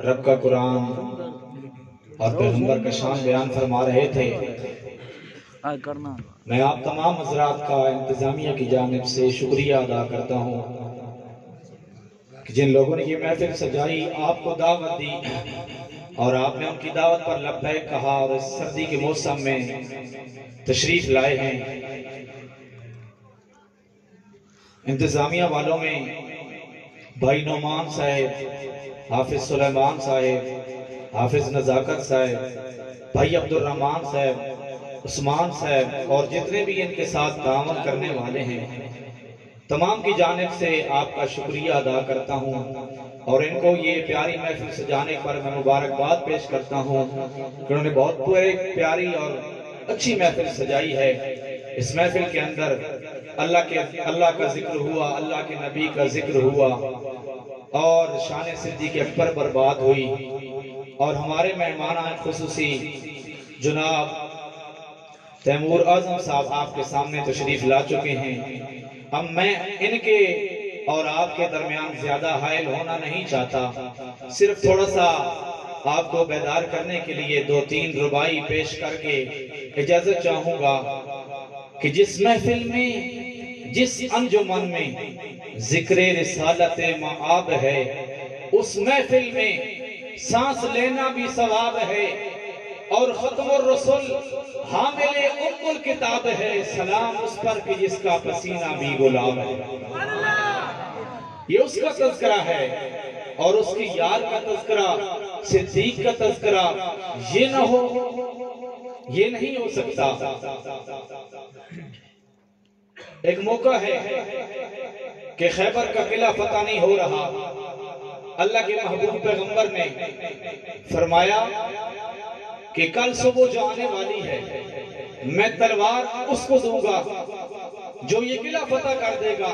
रब का कुरान और पैगंबर का शान बयान फरमा रहे थे। मैं आप तमाम हजरात का इंतजामिया की जानब से शुक्रिया अदा करता हूँ कि जिन लोगों ने ये महफिल सजाई आपको दावत दी और आपने उनकी दावत पर लब्बैक कहा और इस सर्दी के मौसम में तशरीफ़ लाए हैं। इंतजामिया वालों में भाई नोमान साहेब, हाफिज सुलेमान साहेब, हाफिज नजाकत साहेब, भाई अब्दुल रहमान साहब, उस्मान साहब और जितने भी इनके साथ तावन करने वाले हैं, तमाम की जानब से आपका शुक्रिया अदा करता हूँ और इनको ये प्यारी महफिल सजाने पर मैं मुबारकबाद पेश करता हूँ उन्होंने बहुत प्यारी और अच्छी महफिल सजाई है। इस महफिल के अंदर अल्लाह के, अल्लाह का ज़िक्र हुआ, अल्लाह के नबी का ज़िक्र हुआ। और शान सिद्दीक अकबर बर्बाद हुई। और हमारे मेहमान आए खसूसी। जनाब, तैमूर आज़म साहब आपके सामने तशरीफ़ ला चुके हैं। अब मैं इनके और आपके दरमियान ज़्यादा हायल होना नहीं चाहता। सिर्फ़ थोड़ा सा आपको बेदार करने के लिए दो तीन रुबाई पेश करके इजाज़त चाहूँगा कि जिस महफिल में जिस अंजुमन में ज़िक्र रिसालत माब है, उस महफिल में सांस लेना भी सवाब है, और खत्म रसुल हामिले उम्मुल किताब है, सलाम उस पर कि जिसका पसीना भी गुलाब है। ये उसका तस्करा है, और उसकी यार का तस्करा सिद्दीक का तस्करा ये ना हो, ये नहीं हो सकता। एक मौका है कि खैबर का किला पता नहीं हो रहा। अल्लाह के महबूब पैगंबर ने फरमाया कि कल सुबह जो आने वाली है, मैं तलवार उसको दूँगा, जो ये किला फतह कर देगा,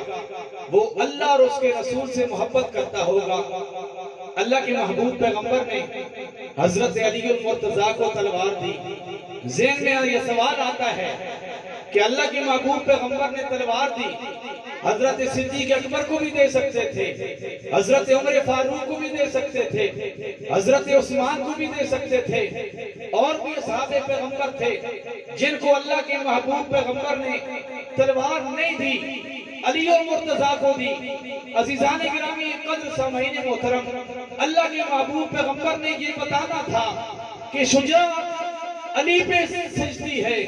वो अल्लाह और उसके रसूल से मोहब्बत करता होगा। अल्लाह के महबूब पैगंबर ने हज़रत अली मुर्तजा को तलवार दी। जेन में ये सवाल आता है कि अल्लाह के महबूब पैगंबर ने तलवार दी। हज़रत सिद्दीक अकबर को भी दे सकते थे। हज़रत उमर फारूक को भी दे सकते थे। हज़रत उस्मान को भी दे सकते थे। और भी साहब पैगंबर थे, जिनको अल्लाह के महबूब पैगंबर ने तलवार नहीं दी। अली और मुर्तजा को दी अजीजान गिरामी कद्र समहीन मोहतरम। अल्लाह के महबूब पैगंबर ने ये बताना था कि शुजा अली पे सजती है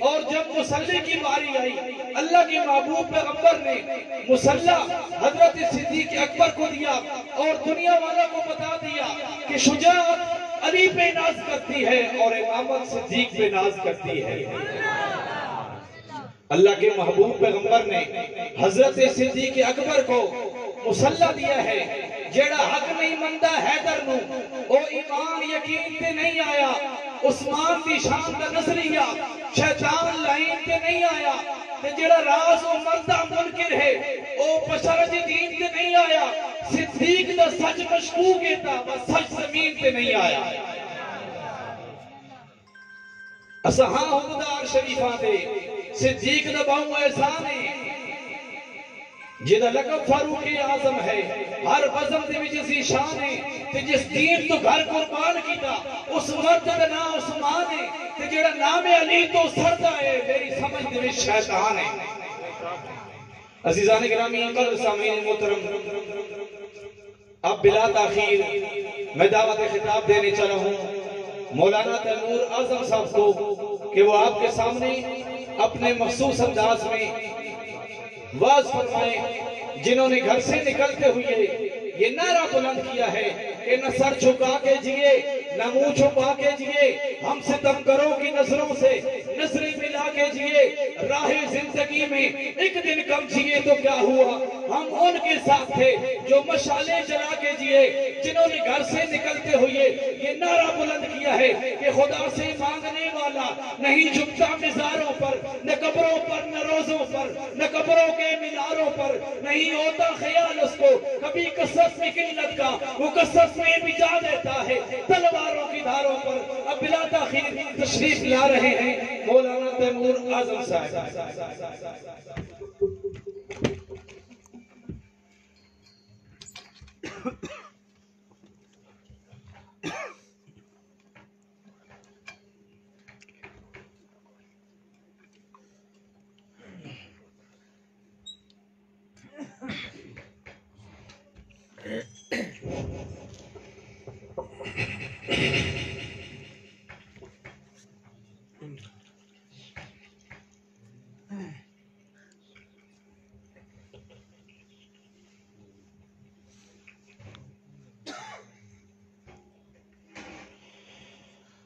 और जब मुसल्ले की बारी आई, अल्लाह के महबूब पैगंबर ने मुसल्ला हज़रत सिद्दीक अकबर को दिया और दुनिया वालों को बता दिया कि शुजात अली पे नाज करती है और इमामत सिद्दीक पे नाज करती है। अल्लाह के महबूब पैगंबर ने हज़रत सिद्दीक अकबर को मुसल्ला दिया है जेड़ा हक नहीं मनदा हैदर नु, ओ ईमान यकीन ते नहीं आया, उस्मान दी शान दा नज़रिया शैतान लाइन ते नहीं आया, ते जेड़ा राज ओ मर्दा मुनकिर है, ओ बशरज दीन ते नहीं आया, सिद्दीक दा सच मशकूक है बस सच ज़मीन ते नहीं आया। असा हाँ हुकदार शरीफा दे, सिद्दीक दा बाहू एहसान है ਜਿਹਦਾ ਲਕਬ ਫਾਰੂਕ ਆਜ਼ਮ ਹੈ ਹਰ ਵਜ਼ਨ ਦੇ ਵਿੱਚ ਅਸੀਂ ਸ਼ਾਨ ਹੈ ਤੇ ਜਿਸ ਦੀਨ ਤੋਂ ਘਰ ਕੁਰਬਾਨ ਕੀਤਾ ਉਸ ਮਰਦ ਦਾ ਨਾਮ ਉਸਮਾਨ ਹੈ ਤੇ ਜਿਹੜਾ ਨਾਮ ਹੈ ਅਲੀ ਤੋਂ ਸਰਦਾ ਹੈ ਮੇਰੀ ਸਮਝ ਦੇ ਵਿੱਚ ਸ਼ੈਤਾਨ ਹੈ अजीजान गिरामी कल सामीन मोहतरम अब बिला ताखीर मैं दावत खिताब देने चला हूँ मौलाना तैमूर आजम साहब को कि वो आपके सामने अपने मखसूस अंदाज में वाज जिन्होंने घर से निकलते हुए ये नारा बुलंद किया है कि न सर झुका के जिए न मुँह छुपा के जिए हम सितमगरों की नज़रों से, नज़रें मिला के जिए। राह ज़िंदगी में एक दिन कम जिए तो क्या हुआ? हम उनके साथ थे जो मशाले जला के जिए, जिन्होंने घर से निकलते हुए ये नारा बुलंद किया है कि खुदा से मांगने वाला नहीं झुकता मिजारों पर, न कब्रों पर, न रोजों पर, न कब्रों के मीनारों पर, नहीं होता ख्याल उसको। कभी कसरत में किल्लत का वो कसरत में भी जा देता है, तलवारों की धारों पर अब तशरीफ़ ला रहे हैं मौलाना तैमूर आज़म साहब।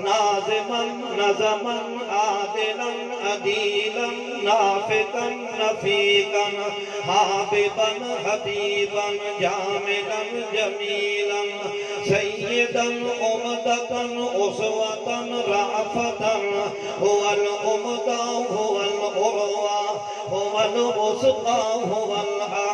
नाजमन, नजमन आदिलन अदीलन नाफिकन रफीकन हाबिबन, हबीबन जामिलन जमीलन सैदन उमदतन, उसवतन, राफतन, हुवल उमदा, हुवल उरवा, हुवल उसका हुवल आ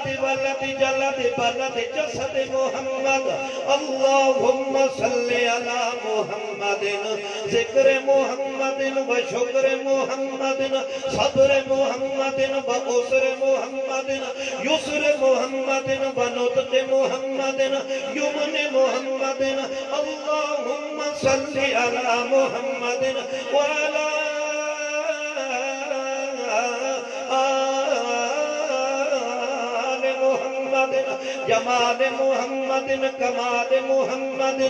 वलद वलद जलद बलद जसद मोहम्मद अल्लाहुम्म सल्लि अला मुहम्मदिन ज़िक्र मुहम्मदिन व शुक्र मुहम्मदिन सब्र मुहम्मदिन व उसर मुहम्मदिन युसर मुहम्मदिन व नुतक मुहम्मदिन युमन मुहम्मदिन अल्लाहुम्म सल्लि अला मुहम्मदिन व जमाल मोहम्मदिन कमाल मोहम्मद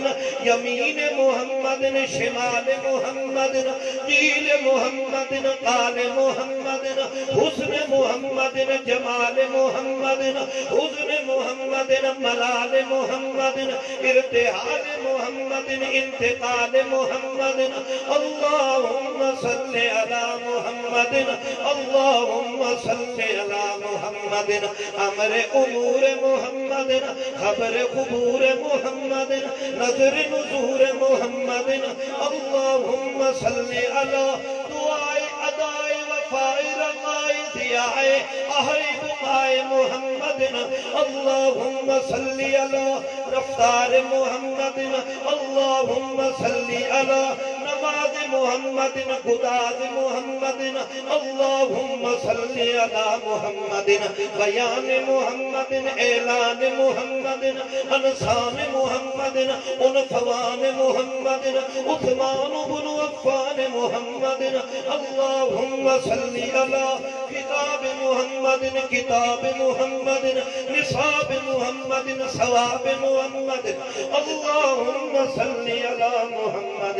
यमीन मोहम्मदिन शिमाल मोहम्मद कील मोहम्मदिन, काल मोहम्मदिन, हुसन मोहम्मदिन, जमाल मोहम्मदिन, हुस्न मोहम्मदिन, मलाल मोहम्मदिन इर्तिहाल मोहम्मदिन इंतकाल मोहम्मद अल्लाहुम्मा सल्ले अला मोहम्मद अल्लाहुम्मा सल्ले अला मोहम्मद अमर उमूर मोहम्मद मोहम्मद खबर खबूर मोहम्मद नज़र नजूर मोहम्मद अल्लाहुम्मा सल्ली दुआए अदाए वफाए रमाए दियाए आहरी दुआए मोहम्मद अल्लाहुम्मा सल्ली अला रफ्तार मोहम्मद अल्लाहुम्मा सल्ली नवाज़ मोहम्मद खुदाज मोहम्मद अल्लाहुम्मा सल्ली अला मोहम्मद बयान मोहम्मद ऐलान मोहम्मद अनसाम मोहम्मद उन फवान मोहम्मद उस्मान बिन अफान मोहम्मद अल्लाहुम्मा सल्ली अला किताब मोहम्मद किताब मोहम्मद निसाब मोहम्मद सवाब मोहम्मद अल्लाहुम्मा सल्ली अला मोहम्मद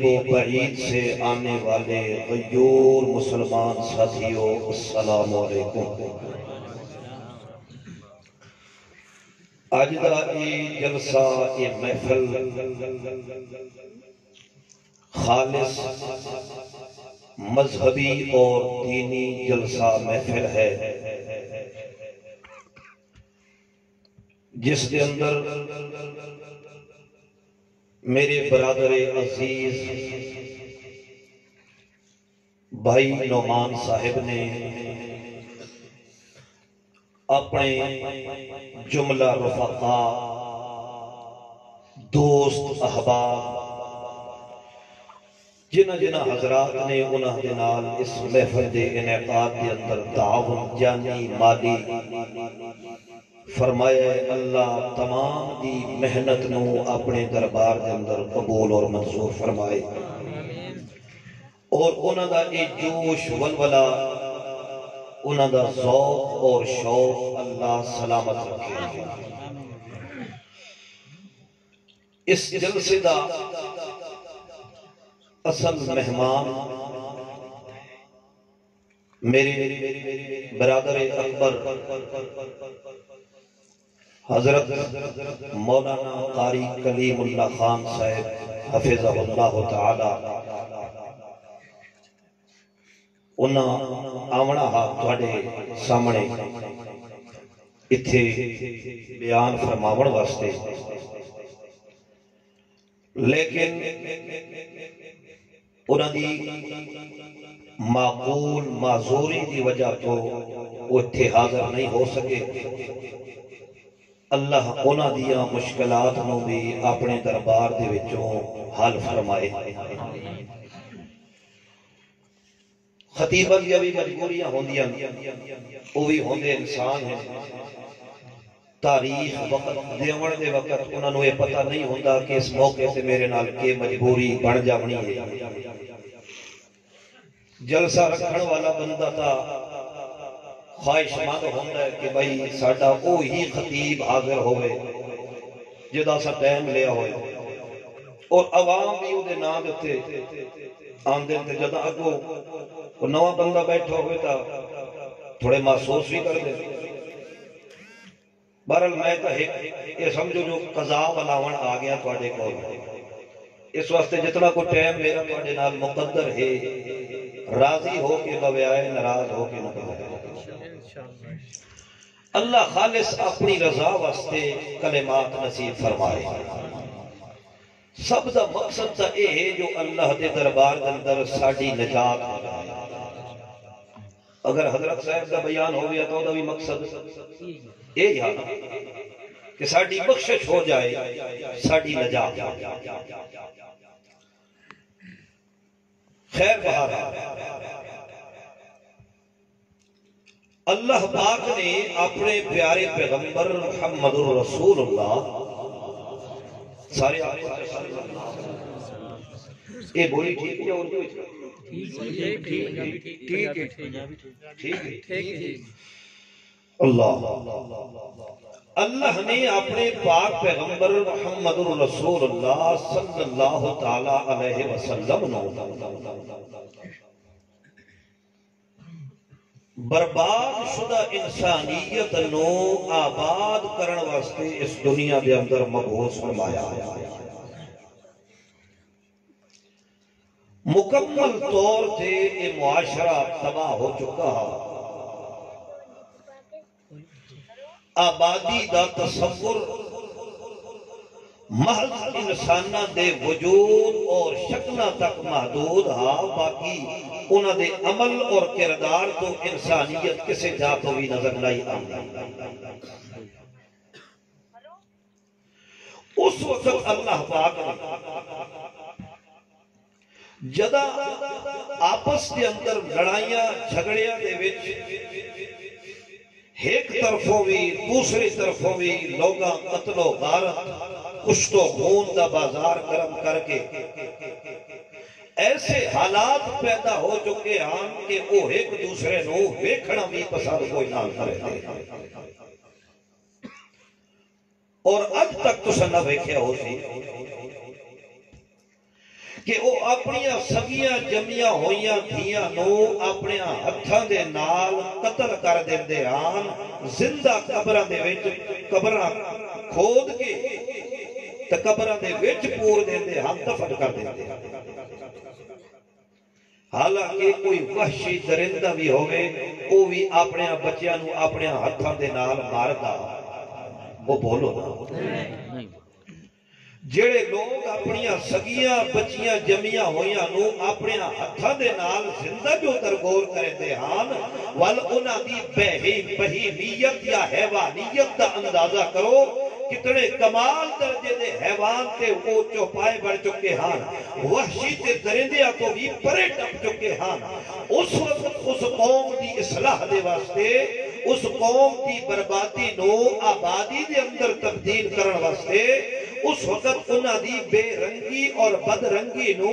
करीबों ईद से आने वाले गयूर मुसलमान साथियों असलामकुम अज का ये जलसा, ये महफल खालिस मजहबी और दीनी जलसा महफिल है, जिसके अंदर मेरे बरादर अज़ीज़, भाई नौमान साहिब ने अपने जुमला रफका, दोस्त अहबाब, जिन्ह जिन्ह हजरात ने उन्होंने इस महफल के इनकाद के अंदर ताउन जानी माली फरमाया है, अल्लाह तमाम दी मेहनत नु अपने दरबार के अंदर कबूल और मंजूर फरमाए। और उन्हों का ये जोश वलवला उन्हों का जौक और शौक अल्लाह सलामत रखे। इस जलसे का असल मेहमान मेरे बरादर अकबर हजरत मौलाना कारी कलीमुल्ला खान साहब हफिज़हुल्लाह ताला ਉਹਨਾਂ ਆਵਣਾ ਹਾ ਤੁਹਾਡੇ ਸਾਹਮਣੇ ਇੱਥੇ ਬਿਆਨ ਫਰਮਾਉਣ ਵਾਸਤੇ ਲੇਕਿਨ ਉਹਨਾਂ ਦੀ ਮਾਕੂਲ ਮਾਜ਼ੂਰੀ ਦੀ ਵਜ੍ਹਾ ਤੋਂ ਉਹ ਇੱਥੇ ਹਾਜ਼ਰ ਨਹੀਂ ਹੋ ਸਕੇ अल्लाह उन्हों दिया मुश्किलात भी अपने दरबार के हल फरमाए खतीबा दिया भी मजबूरियाँ होंदिया वो भी होंगे इंसान है तारीख वक्त देवण के वक्त उन्होंने यह पता नहीं होंगे कि इस मौके से मेरे नाल के मजबूरी बन जानी है जलसा रखने वाला बंदा था ख्वाहिशमंद होंगे कि भाई साडा वो ही खतीब हाजिर हो जिदा असा टाइम लिया हो और आवाम भी वो ना उत्ते आते तो जब अगो नवा बंदा बैठा हो थोड़े महसूस भी कर दे बहरल मैं तो एक, ये समझो जो कजा बनावन आ गया थोड़े को इस वास्ते जितना को टाइम मेरा थोड़े नाल मुकद्दर है, राज़ी हो के बवे आए, नाराज़ हो के न अल्लाह खालिस अपनी रजा वास्ते कलेमात नसीब फरमाए। सब का मकसद तो यह है जो अल्लाह के दरबार के अंदर साड़ी निजात अगर हज़रत साहब का बयान हो गया तो वह भी मकसद कि साड़ी बख्शिश हो जाए, साड़ी निजात खैर बहार अल्लाह पाक ने अपने प्यारे पैगंबर मोहम्मद सारे ये बोली ठीक है और ठीक है ठीक है अल्लाह। अल्लाह ने अपने पाक पैगंबर मोहम्मद रसूलुल्लाह सल्लल्लाहु ताला अलैहि वसल्लम बर्बाद शुदा इंसानियत आबाद करने वास्ते इस दुनिया के अंदर मबूस फरमाया। मुकम्मल तौर से ये मुआशरा तबाह हो चुका आबादी का तस्वुर महज इंसाना दे वजूद और शक्ल तक महदूद हा, बाकी उन्होंने अमल और किरदार तो इंसानियत किसी जा तो भी नज़र नहीं आती उस वक्त अल्लाह पाक जदा आपस के अंदर लड़ाइया, झगड़िया एक तरफों भी दूसरी तरफों भी लोग कतलो गारत कुश्तो खून का बाज़ार गर्म करके। ऐसे हालात पैदा हो चुके हैं कि, वो एक दूसरे नु वेखना भी पसंद कोई ना करे। और अब तक तुसा ना वेख्या हो सी कि वो अपनी सगिया जमिया हुई धिया अपने हथा दे नाल कतल कर देंदे आन। ज़िंदा कबरां कबरां खोद के कबर पूर दफन कर हालाँकि कोई वहशी दरिंदा भी भी अपने बच्चों अपने हाथों के नाल मारता वो बोलो ना जेड़े लोग अपन सगिया बचिया जमिया हुई अपने हथा के नाल ज़िंदा जो तरगोर करते हैं वाल उन्होंने बही या हैवानीयत का अंदाज़ा करो कितने कमाल हैवान से वो चौपाए बढ़ चुके हैं वहशी से दरिंदिया को भी परे टप चुके हैं उस वक्त उस कौम की इसलाह के वास्ते, उस कौम की बर्बादी नो आबादी के अंदर तब्दील करने वास्ते, उस वक्त उन्होंने बेरंगी और बदरंगी नो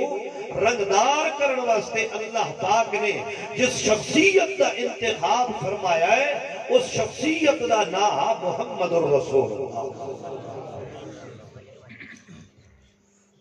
रंगदार करने वास्ते अल्लाह पाक ने जिस शख्सियत का इंतखाब फरमाया है, उस शख्सियत का ना मोहम्मद रसूल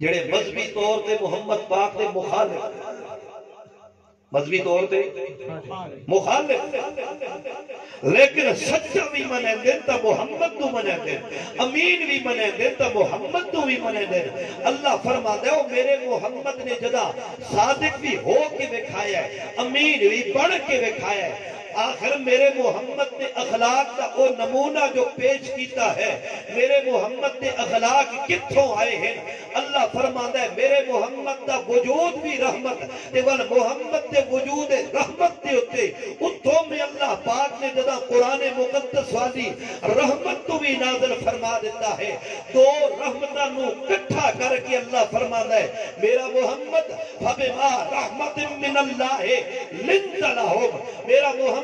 जेड़े मजहबी तौर ते मुहम्मद पाक दे मुखालिफ। मजहबी तौर ते? मुखालिफ। लेकिन सच्चा भी मनाते तो मुहम्मद तू मनाते अमीन भी मनाते तो मुहम्मद तू भी मनाते अल्लाह फरमाता है मेरे मुहम्मद ने जदा सादिक भी हो के दिखाया है, अमीन भी बन के दिखाया है आखिर मेरे मोहम्मद ने अखलाक का वो नमूना जो पेश किया है, मेरे मोहम्मद ने अखलाक कितों आए हैं? अल्लाह फरमाता है, मेरे मोहम्मद का वजूद भी रहमत ते वल मोहम्मद के वजूद रहमत के उत्ते उतों में अल्लाह पाक ने जदा कुरान मुकद्दस वाली रहमत तो भी नाज़िल फरमा देता है। दो रहमतां इकट्ठा करके अल्लाह फरमाता है, मेरा मोहम्मद फबिमा रहमतिन मिन अल्लाह लिंत लहुम। मेरा मोहम्मद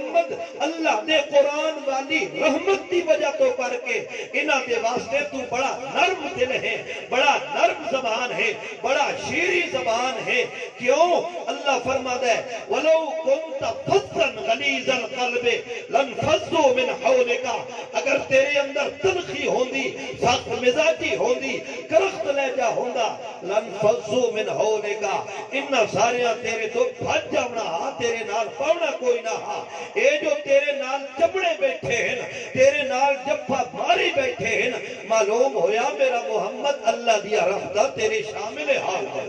अल्लाह दे कुरान वाली रहमत की वजह तो करके इन्हां वास्ते तू बड़ा नर्म दिल है, बड़ा नर्म जबान है, बड़ा शेरी जबान है। क्यों? अल्लाह फरमाता है, वलो कुंत फस्सन गलीजल कल्बे, लन फस्सू मिन हौलिका। अगर तेरे अंदर तलखी होंदी सख्त मिजाजी होंदी करख्त लहजा होंदा, लन फस्सू मिन हौलिका। इन्ना सारिया तेरे तो भज जावना हा तेरे नाल पावना कोई ना हा। ए जो तेरे नाल चपड़े बैठे हैं तेरे नाल जफ्फा मारी बैठे हैं मालूम होया मेरा मोहम्मद अल्लाह दिया रहमत, तेरे शामिल हाल है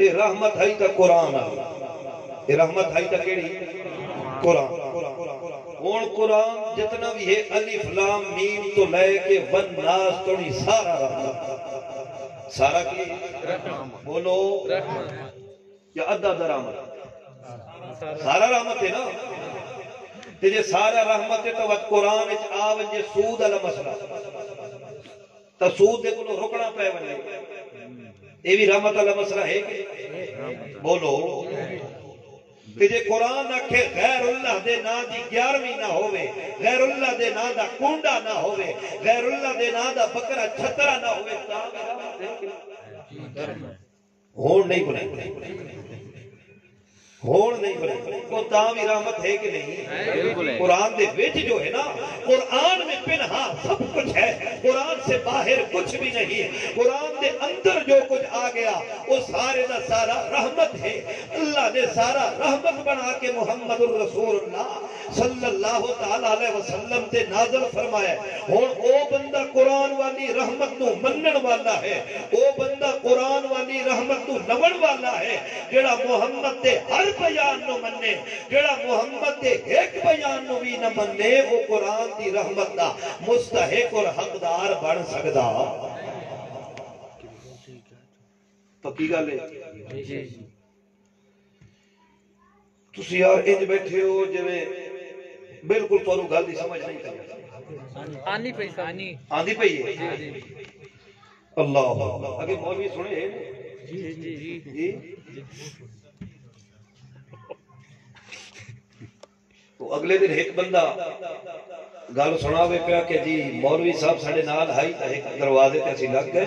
ये रहमत है तो कुरान ये रहमत है तो केड़ी? कुरान। हुन कुरान जितना भी है, अलिफ, लाम, मीम तो लेके वन नास तो सारा रहमत। सारा की? बोलो। या अद्धा दरामत सारा रहमत है ना? ते जे सारा रहमत है तो वत कुरान विच आ वंजे सूद वाला मसला। तो सूद दे कोलो रुकना पै वने ये भी रहमत वाला मसला है कि? बोलो। ते जे कुरान आखे गैरुल्लाह दे नां दी 11वीं ना होवे गैरुल्लाह दे नां दा कुंडा ना होवे गैरुल्लाह दे नां दा बकरा छतरा ना होवे ता है कि? होड़ नहीं बनाई होड़ नहीं बनाई को ता भी रहमत है कि नहीं कुरान दे विच जो है ना कुरान में पिनहा सब कुछ है कुरान से बाहर कुछ भी नहीं है कुरान दे अंदर जो कुछ आ गया वो सारे का सारा रहमत है अल्लाह ने सारा रहमत बना के मोहम्मद रसूलुल्लाह सल्लल्लाहु ताला अलैहि वसल्लम ते नाज़िल फरमाया हुन ओ बंदा कुरान वाली रहमत नु मनन वाला है ओ बंदा कुरान वाली रहमत नु नवण वाला है जेड़ा मोहम्मद दे हर बयान नु मन्ने जेड़ा मोहम्मद दे एक बयान नु भी न मन्ने वो कुरान दी रहमत दा मुस्तहिक और हकदार बन सकदा पक्की गल है ਤੁਸੀਂ ਯਾਰ ਇੰਜ ਬੈਠੇ ਹੋ ਜਿਵੇਂ ਬਿਲਕੁਲ ਤੁਹਾਨੂੰ ਗੱਲ ਦੀ ਸਮਝ ਨਹੀਂ ਪਈ आनी पैसा आनी ਆਂਦੀ ਪਈ ਹੈ ਅੱਲਾਹ ਅਗੇ ਮੌਲਵੀ ਸੁਣੇ ਨੇ जी जी जी ਜੀ तो अगले दिन एक बंदा गल सुना पिया कि जी, मौलवी साहब साढ़े नाल आई तो एक दरवाजे से असं लग गए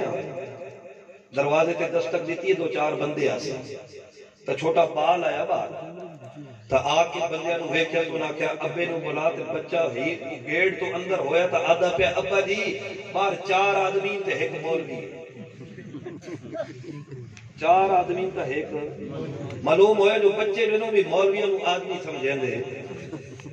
दरवाजे से दस्तक दी दो चार बंदे आसे तो छोटा बाल आया बाहर। तो आके बंदिया वेख्या तो उन्हें आख्या अबे नु बुला बच्चा ही गेट तो अंदर होया तो आधा पे अबा जी बार चार आदमी ते एक मौलवी। चार आदमी तो एक मालूम होया जो बच्चे ने भी मौलवियों आदमी समझेंदे। ਨੇ ਨੂੰ ਵੀ ਮੌਲਵੀਆਂ ਨੂੰ ਆਦਮੀ ਸਮਝਦੇ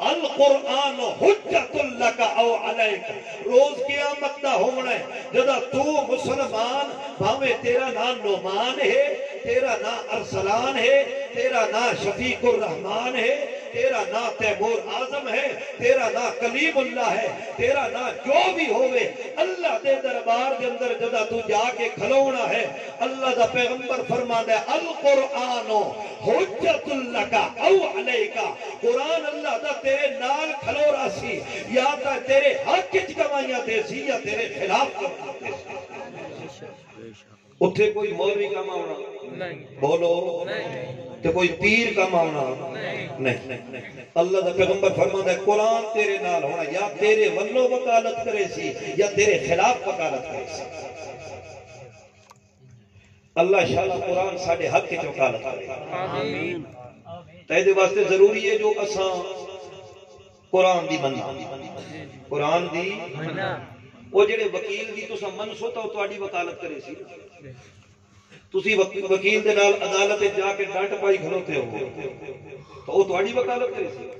अल कुरान हुज्जतुल लका औ अलैक रोज कियामत दा होना है जदा तू मुसलमान भावे तेरा नाम नोमान है तेरा नाम अरसलान है तेरा नाम शफीकुर रहमान है तेरा ना तैमूर आज़म है तेरा ना कलीम उल्ला है तेरा ना जो भी होवे अल्लाह के दरबार के अंदर जदा तू जाके खलोना है अल्लाह का पैगंबर फरमांदा है अल कुरानो हुज्जतुल्लका औ अलैका। कुरान अल्लाह दा तेरे नाल खलो रासी या ता तेरे हक च कमाईया दे सी या तेरे खिलाफ गवाहियाँ उठे कोई मौलवी का नहीं। बोलो। नहीं। तो कोई पीर का माना। नहीं। अल्लाह का पैगंबर फरमाता है कुरान तेरे नाल होना या तेरे वल्लो वकालत करे सी या तेरे खिलाफ वकालत करे सी। अल्लाह शाला कुरान साडे हक के वकालत करे। आमीन। वास्ते ज़रूरी है जो असा कुरान दी मन्ना। कुरान दी मन्ना। वो जेड़े वकील दी तुसा मनसो तो तुम्हारी वकालत करे सी। ਤੁਸੀਂ ਵਕੀਲ ਦੇ ਨਾਲ ਅਦਾਲਤ ਵਿੱਚ ਜਾ ਕੇ ਡਾਂਟ ਪਾਈ ਖਲੋਤੇ ਹੋ। ਤਾਂ ਉਹ ਤੁਹਾਡੀ ਵਕਾਲਤ ਕਰੇ ਸੀ।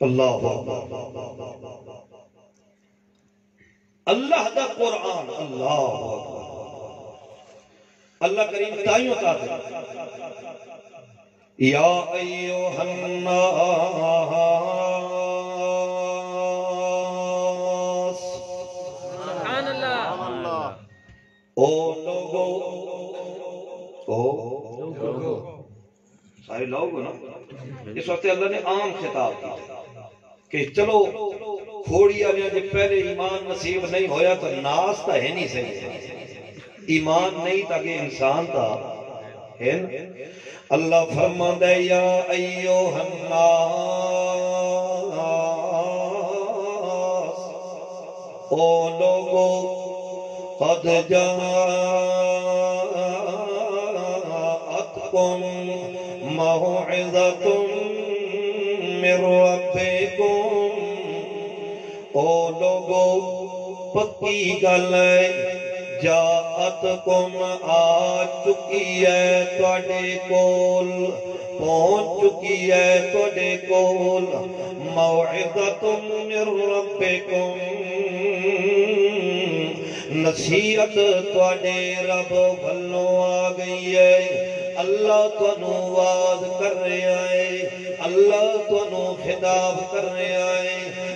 अल्लाह अल्लाह दा कुरान अल्लाह अल्लाह करीम ताइयो ताते या अय्युहन्नास। सुभान अल्लाह ओ लोगो ओ सारे लोग ना? इस वक्त अल्लाह ने आम खिताब किया कि चलो, खोड़ी वाले जो पहले ईमान नसीब नहीं होया तो नाश तो है नहीं सही। ईमान नहीं था कि इंसान था है अल्लाह फरमांदा या अय्यूहन्नास, ओ लोगो, कद जातकुम मौइज़तुम लोगो पक्की गल जात कुम आ चुकी है तोड़े कोल पहुँच चुकी है तोड़े कोल मौजदा तुम रबे कुम नसीहत तोड़े रब वलों आ गई है अल्लाह तू आवाज़ कर रहा है अल्लाह तो खिताब करने आए।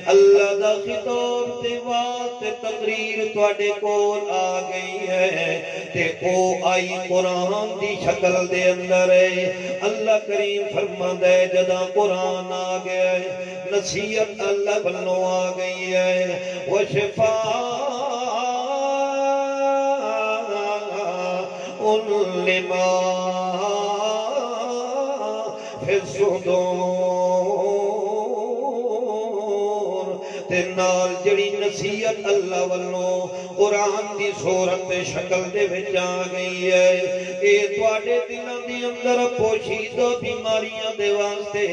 अल्लाह का खिताब ते बात तकरीर थोड़े कोल आ गई है ते ओ आई कुरान दी शक्ल दे अंदर है। अल्लाह करीम फरमांदा है, जदा कुरान आ गया है, नसीहत अल्लाह वल्लों आ गई है। वो शिफा, उन लिमा नाल जड़ी नसीहत अल्लाह वालों कुरान की सोरत शक्ल आ गई है। ये अंदर पोशीदो तो बीमारियाँ दे वास्ते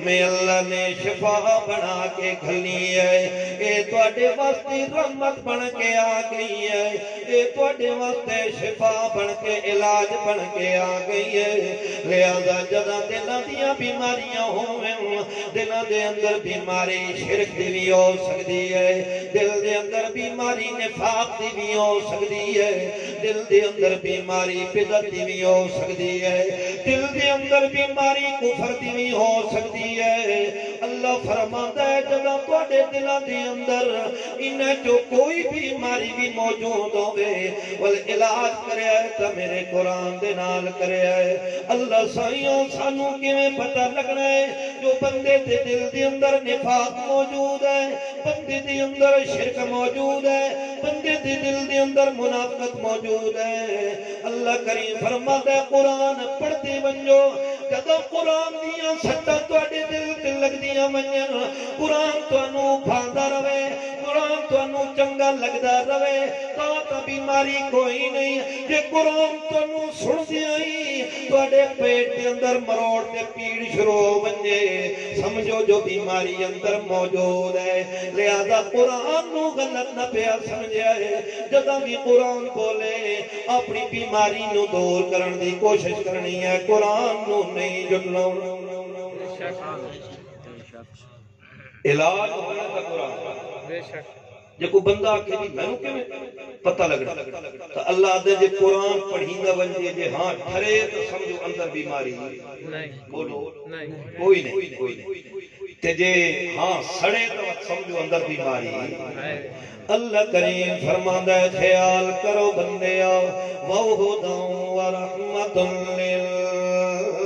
मैं अल्लाह ने शफा बना के खली है। ए तोडे वास्ते रहमत बन के आ गई है। ए तोडे वास्ते शफा बन के, इलाज बन के आ गई है। लियादा जदा दिलां दिया बीमारियाँ होवे दिलां दे अंदर बीमारी शिर्क दी भी हो सकदी है। दिल दे अंदर बीमारी निफाक दी भी हो सकदी है। दिल दे अंदर बीमारी बिदअत दी भी हो सकदी है। दिल के अंदर बीमारी कुफर की भी हो सकती है। अल्लाह फरमाता है जरा थोड़े दिलों के अंदर इन्हें चो कोई बीमारी भी मौजूद हो गए वल इलाज कर मेरे कुरान के नाल कर अल्लाह साइयों सानू कि पता लगना है जो बंदे के दिल के अंदर निफाक मौजूद है बंदे के अंदर शिरक मौजूद है बंदे के दिल के अंदर मुनाफत मौजूद है अल्लाह करी फरमाता है कुरान पढ़ते बनो ਹੈ ਕੁਰਾਨ ਪੜ੍ਹਦੇ ਬੰਜੋ ਜਦੋਂ ਕੁਰਾਨ ਦੀਆਂ ਸੱਟਾਂ ਤੁਹਾਡੇ ਦਿਲ ਤੇ ਲੱਗਦੀਆਂ ਮੰਨਣ ਕੁਰਾਨ ਤੁਹਾਨੂੰ ਭਾਂਦਾ ਰਵੇ ਕੁਰਾਨ ਤੁਹਾਨੂੰ ਚੰਗਾ ਲੱਗਦਾ ਰਵੇ ਤਾਂ ਤਾਂ ਬਿਮਾਰੀ ਕੋਈ ਨਹੀਂ ਜੇ ਕੁਰਾਨ ਤੁਹਾਨੂੰ ਸੁਣਦਿਆਂ ਹੀ ਤੁਹਾਡੇ ਪੇਟ ਦੇ ਅੰਦਰ ਮਰੋੜ ਤੇ ਪੀੜ ਸ਼ੁਰੂ ਹੋ ਵੰਜੇ ਸਮਝੋ ਜੋ ਬਿਮਾਰੀ ਅੰਦਰ ਮੌਜੂਦ ਹੈ ਲਿਆਦਾ ਕੁਰਾਨ ਨੂੰ ਗਲਤ ਨਾ ਪਿਆ ਸਮਝਿਆ ਹੈ ਜਦੋਂ ਵੀ ਕੁਰਾਨ ਬੋਲੇ ਆਪਣੀ ਬਿਮਾਰੀ ਨੂੰ ਦੂਰ ਕਰਨ ਦੀ ਕੋਸ਼ਿਸ਼ ਕਰਨੀ ਹੈ ਕੁਰਾਨ ਨੂੰ नहीं जुटना इलाज होना का कुरान बेशक जे बंदा आखे जी मैं पता लगना? तो अल्लाह दे जे कुरान पढ़ींदा वंजे जे हाँ ठरे तो समझो अंदर बीमारी नहीं बोलो नहीं। कोई नहीं। कोई नहीं। ते जे हाँ सड़े तो समझो अंदर बीमारी अल्लाह करीम फरमांदा है, ख्याल करो बंदे आओ। वह दाऊ व रहमतुल लिल।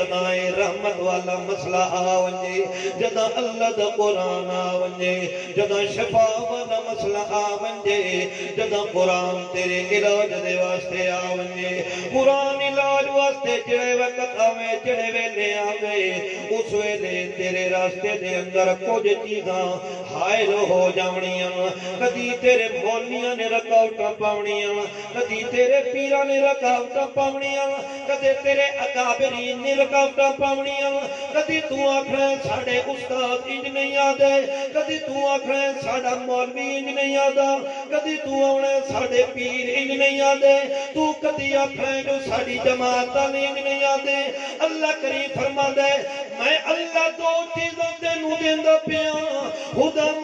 जदाए रहमत वाला मसला आ वे जदा अल्लाह का कुरान आ वे जदा शफा वाला मसला आ वे जदा कुरान तेरे इलाज दे वास्ते आ वे कुरान इलाज वास्ते जड़े वक्त आवे जड़े वेले आवे, उस वेले तेरे रास्ते दे अंदर कुछ चीजा हायर हो जानिया कदी तेरे बोलियाँ ने रकावटा पावनिया कदी तेरे पीरा ने रकावटा पावनिया कदे तेरे अकाबरी ने ਰਕਾਵਟਾਂ ਪਾਉਣੀਆਂ ਕਦੀ ਤੂੰ ਆਖਣਾ ਸਾਡੇ ਉਸਤਾਦ ਇੰਜ ਨਹੀਂ ਆਦੇ ਕਦੀ ਤੂੰ ਆਖਣਾ ਸਾਡਾ ਮੌਲਵੀ ਇੰਜ ਨਹੀਂ ਆਦਾ ਕਦੀ ਤੂੰ ਆਉਣਾ ਸਾਡੇ ਪੀਰ ਇੰਜ ਨਹੀਂ ਆਦੇ ਤੂੰ ਕਦੀ ਆਖਣਾ ਜੋ ਸਾਡੀ ਜਮਾਤਾਂ ਨੇ ਇੰਜ ਨਹੀਂ ਆਦੇ ਅੱਲਾ ਕਰੀਮ ਫਰਮਾਦਾ ਹੈ, ਮੈਂ ਅੱਲਾ ਦੋ ਚੀਜ਼ਾਂ ਤੈਨੂੰ ਦਿੰਦਾ ਪਿਆ ਹੁਦਮ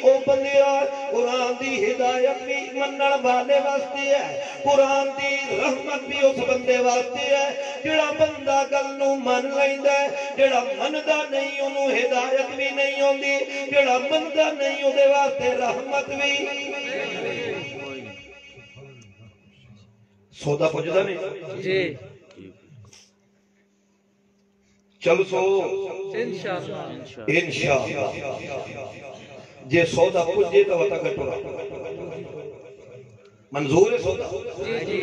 ओ बंदिया कुरान की हिदायत भी मन वाले वास्ते है। कुरान की रहमत भी उस बंदे वास्ते है जोड़ा बंदा गल मन लेंदा जोड़ा मनता नहीं ओनू हिदायत भी नहीं आती जोड़ा मनता नहीं वो वास्ते रहमत भी सौदा पुजदा नहीं? चल सो। इंशाल्लाह। इंशाल्लाह। जे सौदा पुजे तो वता कटोरा मंजूर है सौदा? जी जी।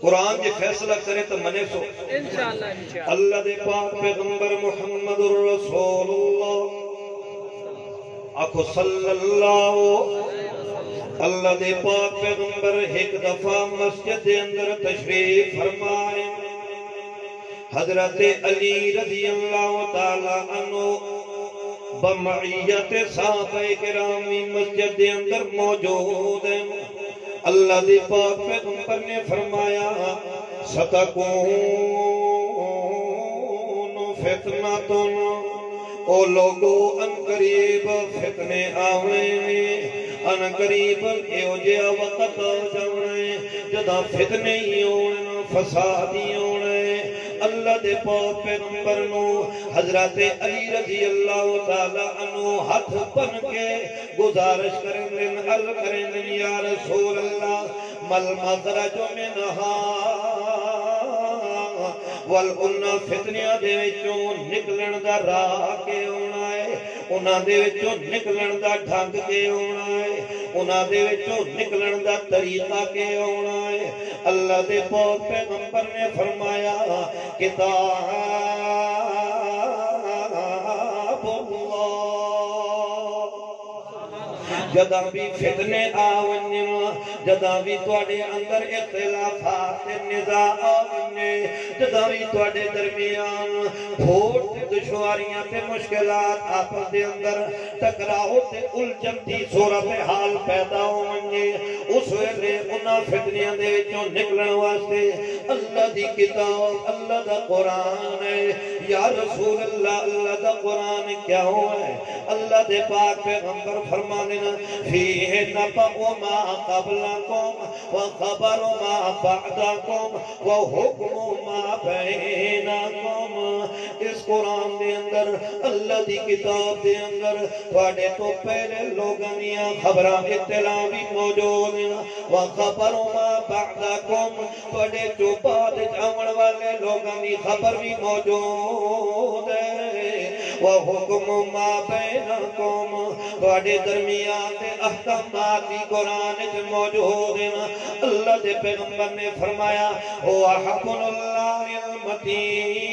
कुरान जे फैसला करे तो मने सो। इंशाल्लाह इंशाल्लाह। अल्लाह दे पाक पैगंबर मुहम्मदुर रसूलुल्लाह। आखो सल्लल्लाहु अल्लाह दे पाक पैगंबर एक दफ़ा मस्जिद दे अंदर तशरीफ़ फरमाए। हज़रत अली रज़ी अल्लाह ताला अन्हु बमइयत साहबे किरामी मस्जिद दे अंदर मौजूद हैं। अल्लाह दे पाक पैगंबर ने फरमाया, सतकून फितनतुन ओ लोगो, अन करीब फितने आवे। अन करीब एहो जिहा वक्त आ जावणे, जदा फितने ही होण फसाद ही होणे। अल्लाह दे पैगंबर हज़रत अली रज़ी अल्लाह तआला अनु बन के गुजारिश करेंगे अर्ज़ करेंगे या रसूल अल्लाह मल मजरा जो मिनहा वल उन्ना फितनिया दे विचों निकलन राह के होना है उन्हां दे विचों निकलन दा ढंग के आना है। ਉਹਨਾਂ ਦੇ ਵਿੱਚੋਂ ਨਿਕਲਣ ਦਾ ਤਰੀਕਾ ਕੇ ਆਉਣਾ ਹੈ ਅੱਲਾ ਦੇ ਪਾਕ ਪੈਗੰਬਰ ਨੇ ਫਰਮਾਇਆ ਕਿਤਾਬ ਅੱਲਾਹ ਜਦਾਂ ਵੀ ਫਿਤਨੇ ਆ जदा भी थोड़े अंदर इख्तिलाफात निज़ाआत ने जदा भी थोड़े दरमियान होड़ ते दुश्वारियाँ आपस के अंदर टकराओ ते उलझन दी सूरत हाल पैदा होवणगे उस वेले उन्हां फितनियाँ दे वास्ते अल्लाह की किताब, अल्लाह का कुरान है। या रसूल अल्लाह अल्लाह का कुरान क्या हो है? अल्लाह दे पाक पैगंबर फरमाने ना, फ़ी है नपा मा कबला कौम, व खबर मा बादा कौम, व हुक्म मा बैना कौम। इस कुरान दे अंदर, अल्लाह दी किताब दे अंदर वाडे तो पहले लोगों दियाँ खबरां इत्तला भी मौजूद है व खबर मा बादा कौम थोड़े तो बाद आवण वाले लोगों की खबर भी मौजूद है वह हुक्म मा बैना कौम ਤੁਹਾਡੇ ਦਰਮਿਆਨ ਤੇ ਅਹਕਾਮਾਤ ਵੀ ਕੁਰਾਨ ਵਿੱਚ ਮੌਜੂਦ ਹਨ ਅੱਲਾ ਦੇ ਪੈਗੰਬਰ ਨੇ ਫਰਮਾਇਆ ਹੋ ਆਹਬੁਨੁல்லாਹਿ ਅਲਮਤੀਨ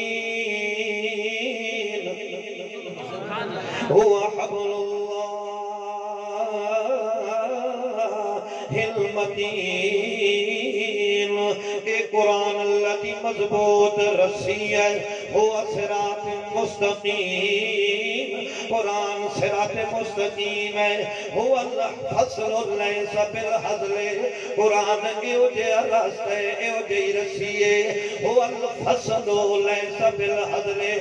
ਸੁਭਾਨ ਅੱਲਾਹ ਹੋ ਆਹਬੁਨੁல்லாਹਿ ਅਲਮਤੀਨ कुरान लती मज़बूत रस्सी है। वो सिरात मुस्तकीम, कुरान सिरात मुस्तकीम है। वो अल्लाह फ़सल सबिल हजले कुरान एहो जहा रास्ता है एहो जी रस्सी है। वो अल्लाह फ़सल सबिल हजले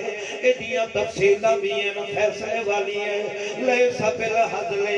एदियाँ तफसील भी फैसले वाली है। ले सबिल हजले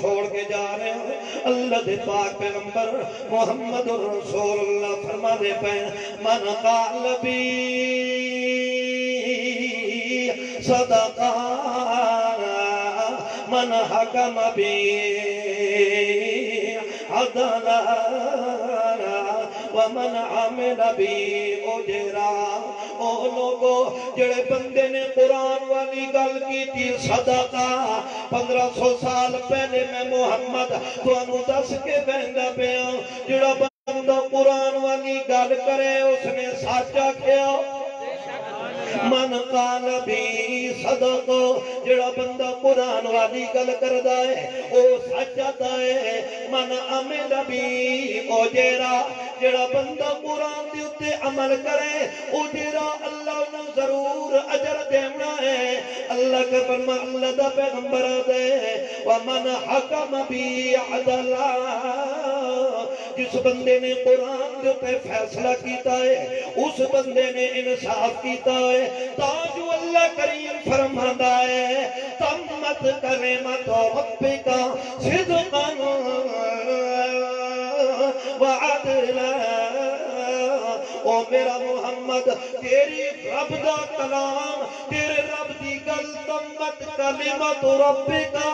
छोड़ के जा रहे हैं। अल्लाह दे पाक पैगंबर मोहम्मद रसूलुल्लाह फरमा दे पे मन काल भी सदका, मन हकम भी अदला वमन अमिल भी उजरा ओ लोगो ਜਿਹੜੇ ਬੰਦੇ ਨੇ ਕੁਰਾਨ ਵਾਲੀ ਗੱਲ ਕੀਤੀ ਸਦਕਾ 1500 ਸਾਲ ਪਹਿਲੇ ਮੈਂ ਮੁਹੰਮਦ ਤੁਹਾਨੂੰ ਦੱਸ ਕੇ ਕਹਿੰਦਾ ਪਿਆ ਜਿਹੜਾ ਬੰਦਾ ਕੁਰਾਨ ਵਾਲੀ ਗੱਲ ਕਰੇ ਉਸਨੇ ਸੱਚ ਆਖਿਆ मन कान भी सदको जेड़ा बंदा कुरान वाली गल करदा है, ओ सच है। मन अमे भी ओ जेड़ा जेड़ा बंदा कुरान दे उत्ते अमल करे, ओ जेड़ा अल्लाह ने ज़रूर अजर देना है, अल्लाह के फरमा, अल्लाह दा पैगंबर दे व मन हकम भी अदला। जिस बंदे ने कुरान के ऊपर फैसला किया है, उस बंदे ने इंसाफ किया है। ताजु अल्लाह करीम फरमाता है तम्मत करे, मत रब्बे का सिद्कन व अदला मेरा मुहम्मद, तेरी रब दा कलाम, तेरे रब दी गल तम्मत कलिमत रब्बे का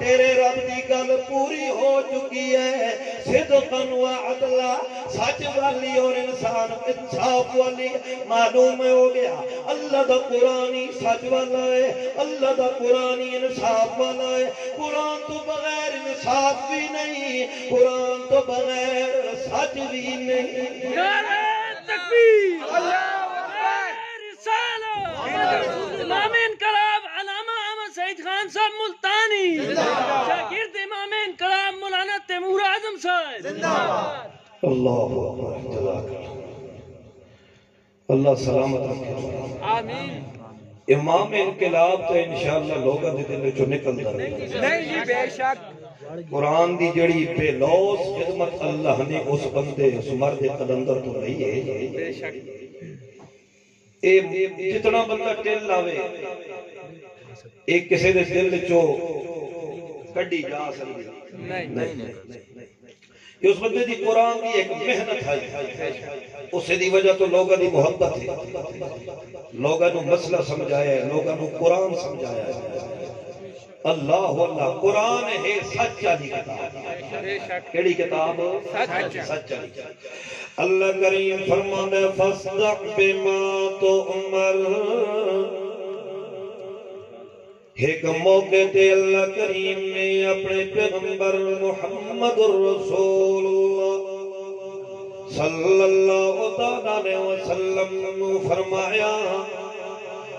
तेरे रब दी गल पूरी हो चुकी है सिद्कन व अदला, सच वाली और इंसान इंसाफ वाली मालूम हो गया। अल्लाह दा कुरान ही सच वाला है, अल्लाह दा कुरान ही इंसाफ वाला है। कुरान तो बगैर इंसाफ भी नहीं, कुरान तो बगैर सच भी नहीं। नारे तकबीर। अल्लाह अकबर इमाम इनकलाब अलामा अहमद सईद खान साहब मुल्तानी शागिर्द इमाम इनकलाब मौलाना तैमूर आज़म साहब अल्लाह सलामत आमीन। इमाम इनकलाब तो इंशाअल्लाह लोगों के दिल चो निकलदा नहीं जी बेशक। कुरान की जड़ी बेलौस खिदमत अल्लाह ने उस बंदे उस मर्द कलंदर तो नहीं है। जितना बंदा टिल लावे एक किसी के दिल चो कड़ी जा सकती नहीं नहीं कि उस बंदे की कुरान की एक मेहनत है। उसकी वजह तो लोगों की मुहब्बत है। लोगों को मसला समझाया है लोगों को कुरान समझाया। है अल्लाह अल्लाह कुरान है सच्चा दी किताब केड़ी किताब? सच सच वाली अल्लाह करीम फरमांदा फसदक बिमा तो उमर। एक मौके ते अल्लाह करीम ने अपने पैगंबर मोहम्मद रसूलुल्लाह सल्लल्लाहु तआला ने वसल्लम फरमाया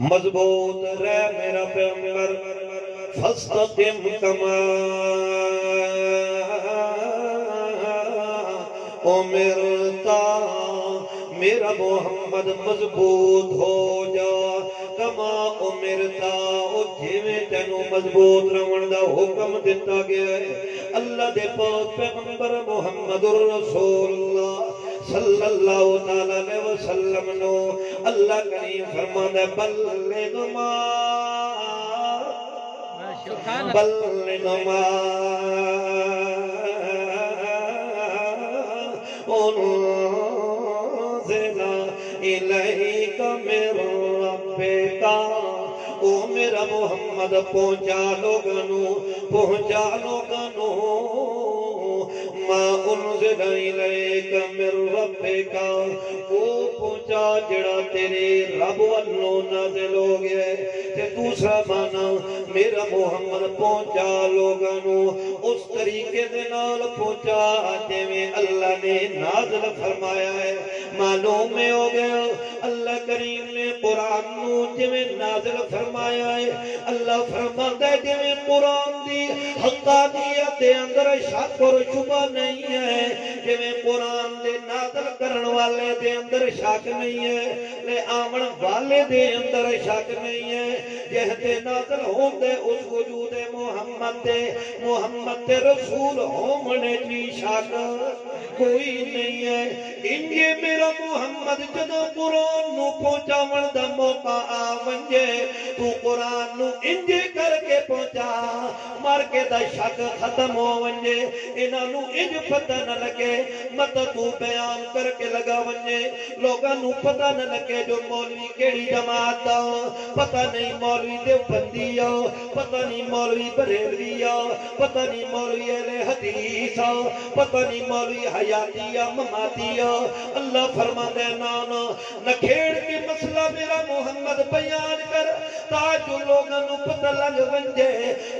मज़बूत रहे मेरा पैगंबर फस्तकिम कमा। उमिरता मेरा मोहम्मद मज़बूत हो जा। कमा उमिरता ओ जिवें तेनू मज़बूत रहण का हुक्म दिता गया है। अल्लाह दे पाक पैगंबर मुहम्मदुर रसूलुल्लाह। सल्लल्लाहु ताला अलैहि वसल्लम नो अल्लाह करीम फरमांदा बल्लिग मा बल्लिग मा उनज़िला इलैका मिर रब्बिका ओ मेरा मोहम्मद पहुँचा लोगों नु पहुँचा लोगों नु। मा उनज़िला इलैका मिर रब्बिका वो पहुँचा जड़ा तेरे रब वल्लों नाज़िल हो गया। ते दूसरा माना मेरा मोहम्मद पहुँचा लोगों नु उस तरीके दे नाल पहुँचा जिवें अल्लाह ने नाज़िल फरमाया है मालूम हो गया अल्लाह करीम ने कुरान जिवें नाज़िल फरमाया है, अल्लाह फरमांदा है, जिवें कुरान दी हक्कानियत दे अंदर शक और शुबा नहीं है जिमें कुरान दे नाज़िल करने वाले दे अंदर शक नहीं है, ले आवन वाले दे अंदर शक नहीं है तू पहुंचा मर के दा शक खत्म हो वंजे इन्हां नु इंज पता न लगे मत तू बयान करके लगा वंजे लोगां पता न लगे जो मौलवी केड़ी जमात नहीं मौलवी देवबंदी आ पता नहीं मौलवी बरेलवी आ पता नहीं मौलवी अहले हदीस आ पता नहीं मौलवी हयाती आ ममाती आ अल्लाह फरमांदा है ना ना नखेड़ के मसला मेरा मोहम्मद बयान कर ताजो लोगां नु पता लग वंजे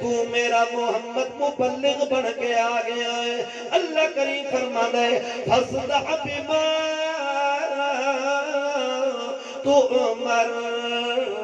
तू मेरा मोहम्मद मुबल्लिग बन के आ गया है अल्लाह करीम फरमांदा है फसदा बिमा तू उमर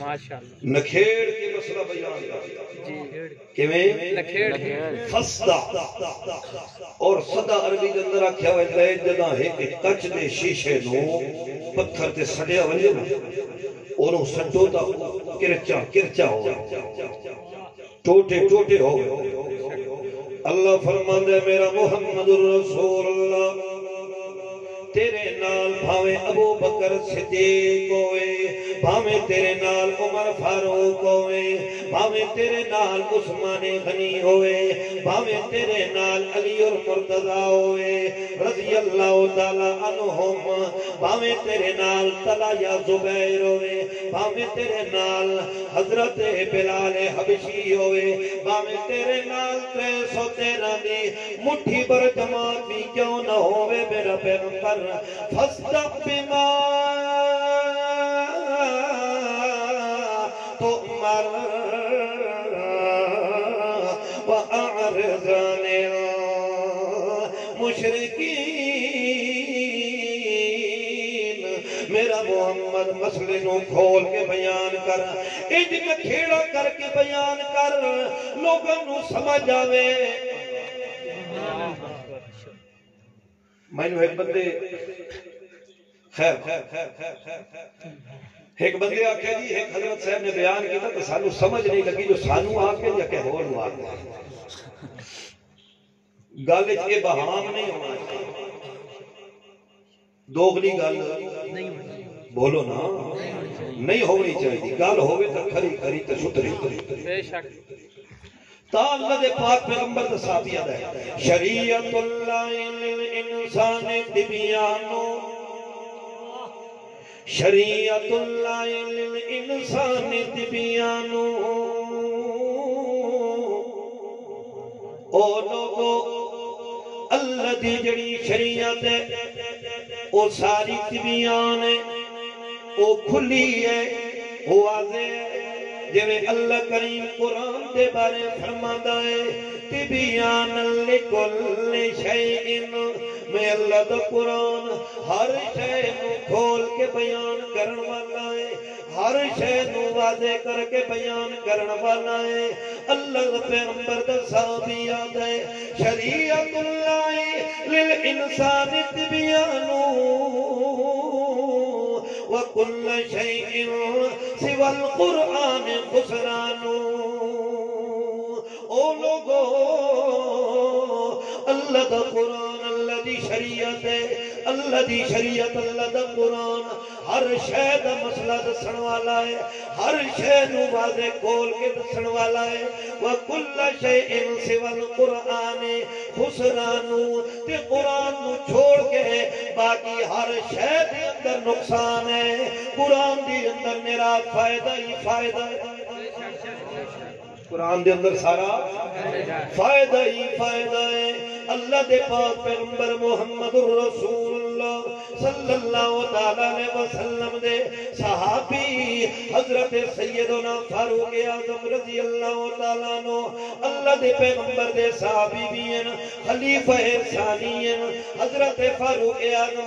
माशाल्लाह। नखेड़ के मसला बयान कर। किवें? नखेड़। फसदा और सदा अरबी दे अंदर आख्या होया है जदा एक कच दे शीशे नो पत्थर ते सड़या वंजो ओनो सट्टो ता किरचा किरचा हो टोटे टोटे हो गए। अल्लाह फरमांदे मेरा मोहम्मद रसूल अल्लाह तेरे नाल भावे अबू बकर सिद्दीक होए भावे तेरे नाल उमर फारूक होए भावे तेरे नाल उस्मान गनी होए भावे तेरे नाल अली और मुर्तजा होए रज़ी अल्लाह ताला अनहुम, भावे तेरे नाल तला या जुबैर होए भावे तेरे नाल हज़रत बिलाल हबशी होए भावे तेरे नाल 313 दी मुट्ठी भर जमात भी क्यों न होवे, मेरा पैगंबर कर फस्ता तो मर वारजने मुशरकीन। मेरा मोहम्मद मसले को खोल के बयान कर इंज खेड़ा करके बयान कर लोगों नु समझ आवे। मैं एक बंदे एक बंदे आखे, जी, एक हज़रत साहब ने बयान किया तो सानू समझ नहीं लगी जो सानू आके या के होर नु आके गल ये बहाम नहीं होना चाहिए। दोगली गल बोलो ना। नहीं होनी चाहिए। गल होवे तो खरी खरी तो सुतरी बेशक ताला पाक पैगंबर दा साबिया है। शरीयतुल्लाह इंसान तिबियानो शरीयतुल्लाह इल्म इंसान तिबियानो। ओ लोगो, अल्लाह दी जड़ी शरीयत है, ओ सारी तिबियान है, ओ खुली है, ओ वाजे है। जिमें अल्लाह करीम कुरान के बारे फरमाता है, तिबियान लिकुल शैइन मैं अल्लाह का कुरान हर शय खोल के बयान करने वाला है। हर शय वादे करके बयान करने वाला है। अल्लाह पैगंबर का साहब याद है। शरीयत लाए लिल इंसान तिबियानू तिबियानु वकुल शय सिवल कुरान खुसरानू। ओ लोगो, अल्लाह का कुरान अल्लाह शरीयत है अल्लाह की शरीयत अल्लाह का कुरान हर शह का मसला दसन वाला है हर शह वादे खोल के दसन वाला है वह कुल्ला शह इन सिवल कुरान खुसरानू ते कुरान नु छोड़ के बाकी हर शह के अंदर नुकसान है कुरान के अंदर मेरा फ़ायदा ही फ़ायदा है कुरान दे अंदर सारा। फ़ायदा ही फ़ायदा है। अल्लाह दे पाक पैगंबर मुहम्मदुर रसूलुल्लाह सल्लल्लाहु अलैहि वसल्लम दे सहाबी हज़रत सैयदना फारूक आज़म रज़ी अल्लाह ताला नो अल्लाह दे पैगंबर दे सहाबी भी हैं, खलीफा सानी हैं हज़रत फारूक आज़म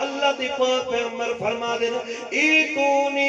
अल्लाह दे पाक पैगंबर फरमा देना ईतूनी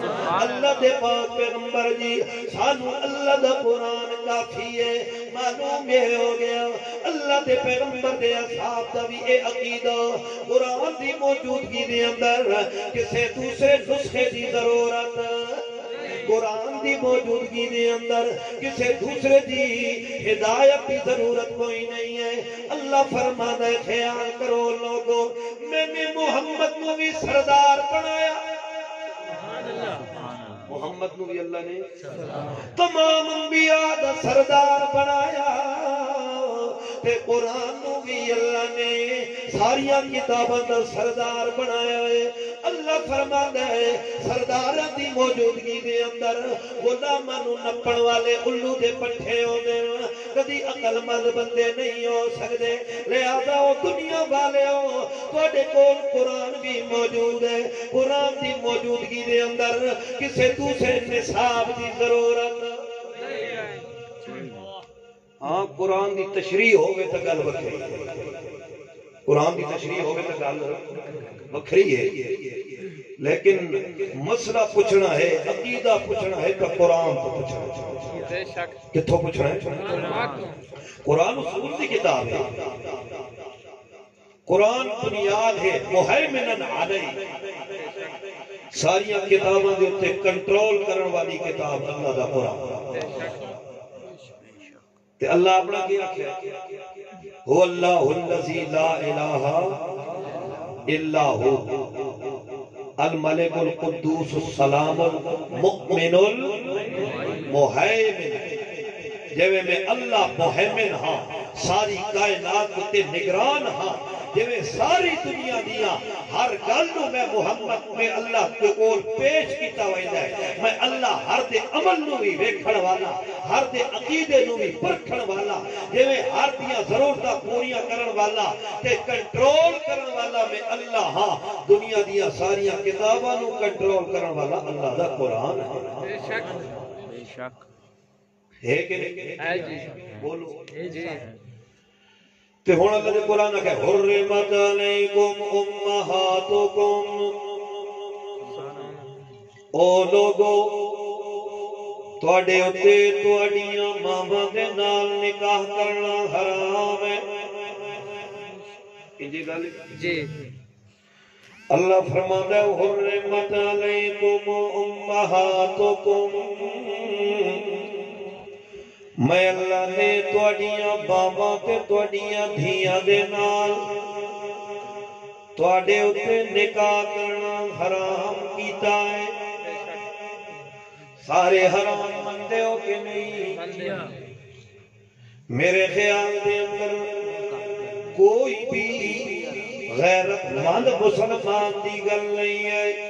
अल्लाह दे पाक पैगंबर जी, सानू अल्लाह दा कुरान काफ़ी है। मालूम ये हो गया, अल्लाह दे पैगंबर दे असहाब दा भी ए अकीदा। कुरान दी मौजूदगी दे अंदर किसे दूसरे नुस्खे दी ज़रूरत? कुरान दी मौजूदगी दे अंदर किसे दूसरे दी हिदायत की ज़रूरत कोई नहीं है। अल्लाह फरमाता है, ख्याल करो लोगो, मैंने मोहम्मद को भी सरदार बनाया। मोहम्मद भी अल्लाह ने तमाम अंबिया दा सरदार बनाया। ते कुरान नु भी अल्लाह ने सारिया किताबां दा सरदार बनाया है अल्लाह फरमांदा है सरदारां दी मौजूदगी दे अंदर गुलामां नु नप्पण वाले उल्लू दे पट्ठे होंदे न कदी अकलमंद बंदे नहीं हो सकदे लिहाजा ओ दुनिया वाले हो ਤੁਹਾਡੇ ਕੋਲ ਕੁਰਾਨ ਵੀ ਮੌਜੂਦ ਹੈ ਕੁਰਾਨ ਦੀ ਮੌਜੂਦਗੀ ਦੇ ਅੰਦਰ ਕਿਸੇ ਦੂਸਰੇ ਨਿਸਾਬ ਦੀ ਜ਼ਰੂਰਤ ਹਾਂ हाँ कुरान की तशरी हो तो गल वखरी कुरान की तशरी होवे तो गल वखरी है। लेकिन मसला पूछना है अकीदा पूछना है तो कुरान तो पूछना कितों पूछना है? कुरान तो। उसूल की किताब है। कुरान बुनियाद है मुहैमिनन अलई सारिया किताबों के उत्ते कंट्रोल करने वाली किताब अल्लाह का कुरान। ते अल्लाह अपना की आख्या हु अल्लाहुल लजी ला इलाहा इल्ला हु अल मलिकुल कुद्दूस सलामुल मुमिनुल मुहैमिन ਜਿਵੇਂ ਮੈਂ ਅੱਲਾ ਮੁਹੈਮਨ ਹਾਂ ਸਾਰੀ ਕਾਇਨਾਤ ਉੱਤੇ ਨਿਗਰਾਨ ਹਾਂ जिमें सारी दुनिया दिया हर गल मैं मुहम्मद में अल्लाह के कोल पेश किया वेंदा है मैं अल्लाह हर दे अमल नु भी वेखण वाला हर दे अकीदे नु भी परखण वाला जिमें हर दियाँ जरूरतां पूरियाँ करण वाला ते कंट्रोल करण वाला मैं अल्लाह हाँ। दुनिया दियाँ सारियाँ किताबां नु कंट्रोल करण वाला अल्लाह का कुरान है। बेशक। बेशक। है कि बोलो। जी। ਤੇ ਹੁਣ ਅੱਲਾ ਦੇ ਕੁਰਾਨ ਆਖਿਆ ਹੁਰਮਤ ਅਲੈਕੁਮ ਉਮਮਾਹਾਤੁਕੁਮ ਓ ਲੋਗੋ ਤੁਹਾਡੇ ਉੱਤੇ ਤੁਹਾਡੀਆਂ ਮਾਵਾਂ ਦੇ ਨਾਲ ਨਿਕਾਹ ਕਰਨਾ ਹਰਾਮ ਹੈ ਇਹ ਜੀ ਗੱਲ ਜੀ ਅੱਲਾ ਫਰਮਾਉਂਦਾ ਹੁਰਮਤ ਅਲੈਕੁਮ ਉਮਮਾਹਾਤੁਕੁਮ मैं अल्लाह ने थोड़िया बाबा ते थोड़िया धीया दे नाल थोड़े उत्ते निकाह करना हराम कीता है। सारे हराम मंदे हो के नहीं? मेरे ख्याल दे अंदर कोई भी गैरत गैरतमंद मुसलमान की गल नहीं है।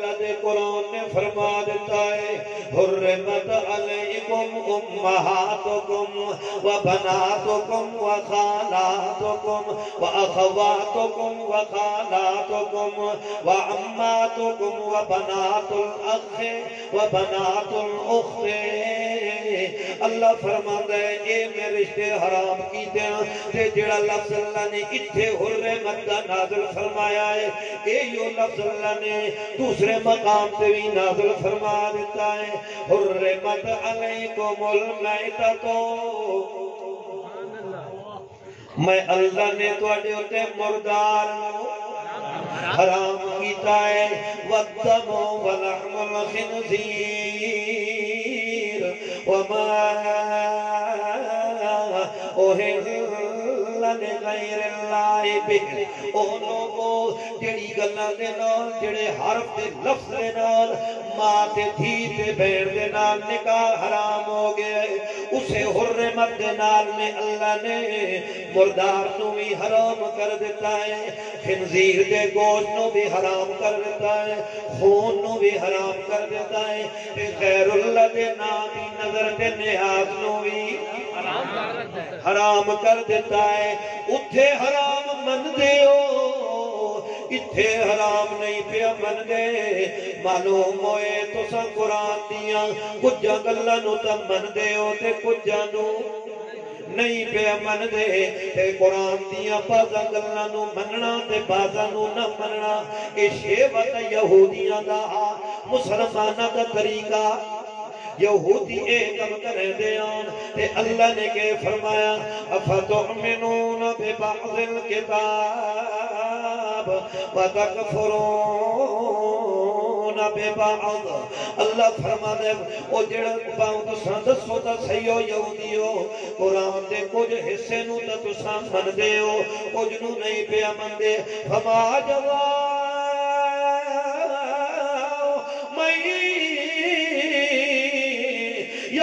फरमा देता अल्लाह फरमांदा है रिश्ते हराम कीते लफ्ज अल्लाह ने इथे हुर्रमत ने दूसरे मकाम पे भी नाज़िल फरमा देता है हुर्रे मत अलैकुमुल मैततो मैं अल्लाह ने ਤੁਹਾਡੇ ਉੱਤੇ ਮੁਰਦਾਰ ਨੂੰ हराम कीता है वद्दम वलहमुल खिनजीर ਗੱਲਾਂ ਦੇ ਗੈਰ ਲਾਏ ਬਿਨ ਉਹ ਲੋਕੋ ਜਿਹੜੀ ਗੱਲਾਂ ਦੇ ਨਾਲ ਜਿਹੜੇ ਹਰਫ ਤੇ ਲਫ਼ਜ਼ ਦੇ ਨਾਲ ਮਾਂ ਤੇ ਧੀ ਤੇ ਬੈਣ ਦੇ ਨਾਲ ਨਿਕਾਹ ਹਰਾਮ ਹੋ ਗਿਆ ਉਸੇ ਹੁਰਮਤ ਦੇ ਨਾਲ ਨੇ ਅੱਲਾ ਨੇ ਮੁਰਦਾਰ ਨੂੰ ਵੀ ਹਰਾਮ ਕਰ ਦਿੱਤਾ ਹੈ ਖਿੰਜ਼ੀਰ ਦੇ ਗੋਸ਼ਤ ਨੂੰ ਵੀ ਹਰਾਮ ਕਰ ਦਿੱਤਾ है खून भी हराम कर देता है गैरुल्ला के नाम की नज़र से निहाज भी ਹਰਾਮ ਕਰ ਦਿੱਤਾ ਹੈ ਉੱਥੇ ਹਰਾਮ ਮੰਨਦੇ ਹੋ ਇੱਥੇ ਹਰਾਮ ਨਹੀਂ ਪਿਆ ਮੰਨਦੇ ਮਾਲੂਮ ਹੋਏ ਤੁਸੀਂ ਕੁਰਾਨ ਦੀਆਂ ਕੁਝਾਂ ਗੱਲਾਂ ਨੂੰ ਤਾਂ ਮੰਨਦੇ ਹੋ ਤੇ ਕੁਝਾਂ ਨੂੰ ਨਹੀਂ ਪਿਆ ਮੰਨਦੇ ਤੇ ਕੁਰਾਨ ਦੀਆਂ ਬਾਜ਼ਾਂ ਗੱਲਾਂ ਨੂੰ ਮੰਨਣਾ ਤੇ ਬਾਜ਼ਾਂ ਨੂੰ ਨਾ ਮੰਨਣਾ ਇਹ ਸ਼ੇਵਤ ਯਹੂਦੀਆਂ ਦਾ ਮੁਸਲਮਾਨਾਂ यहूदी आन, ते अल्लाह ने के फरमाया, अफतुमिनून किताब अल्लाह फरमा दे, ओ जेड़ा तुसा दसो ता सही हो यहूदियो कुरान दे कुछ हिस्से नु ता तुसा मनदे हो, कुछ नु नहीं पे मनदे। फमा जवा मई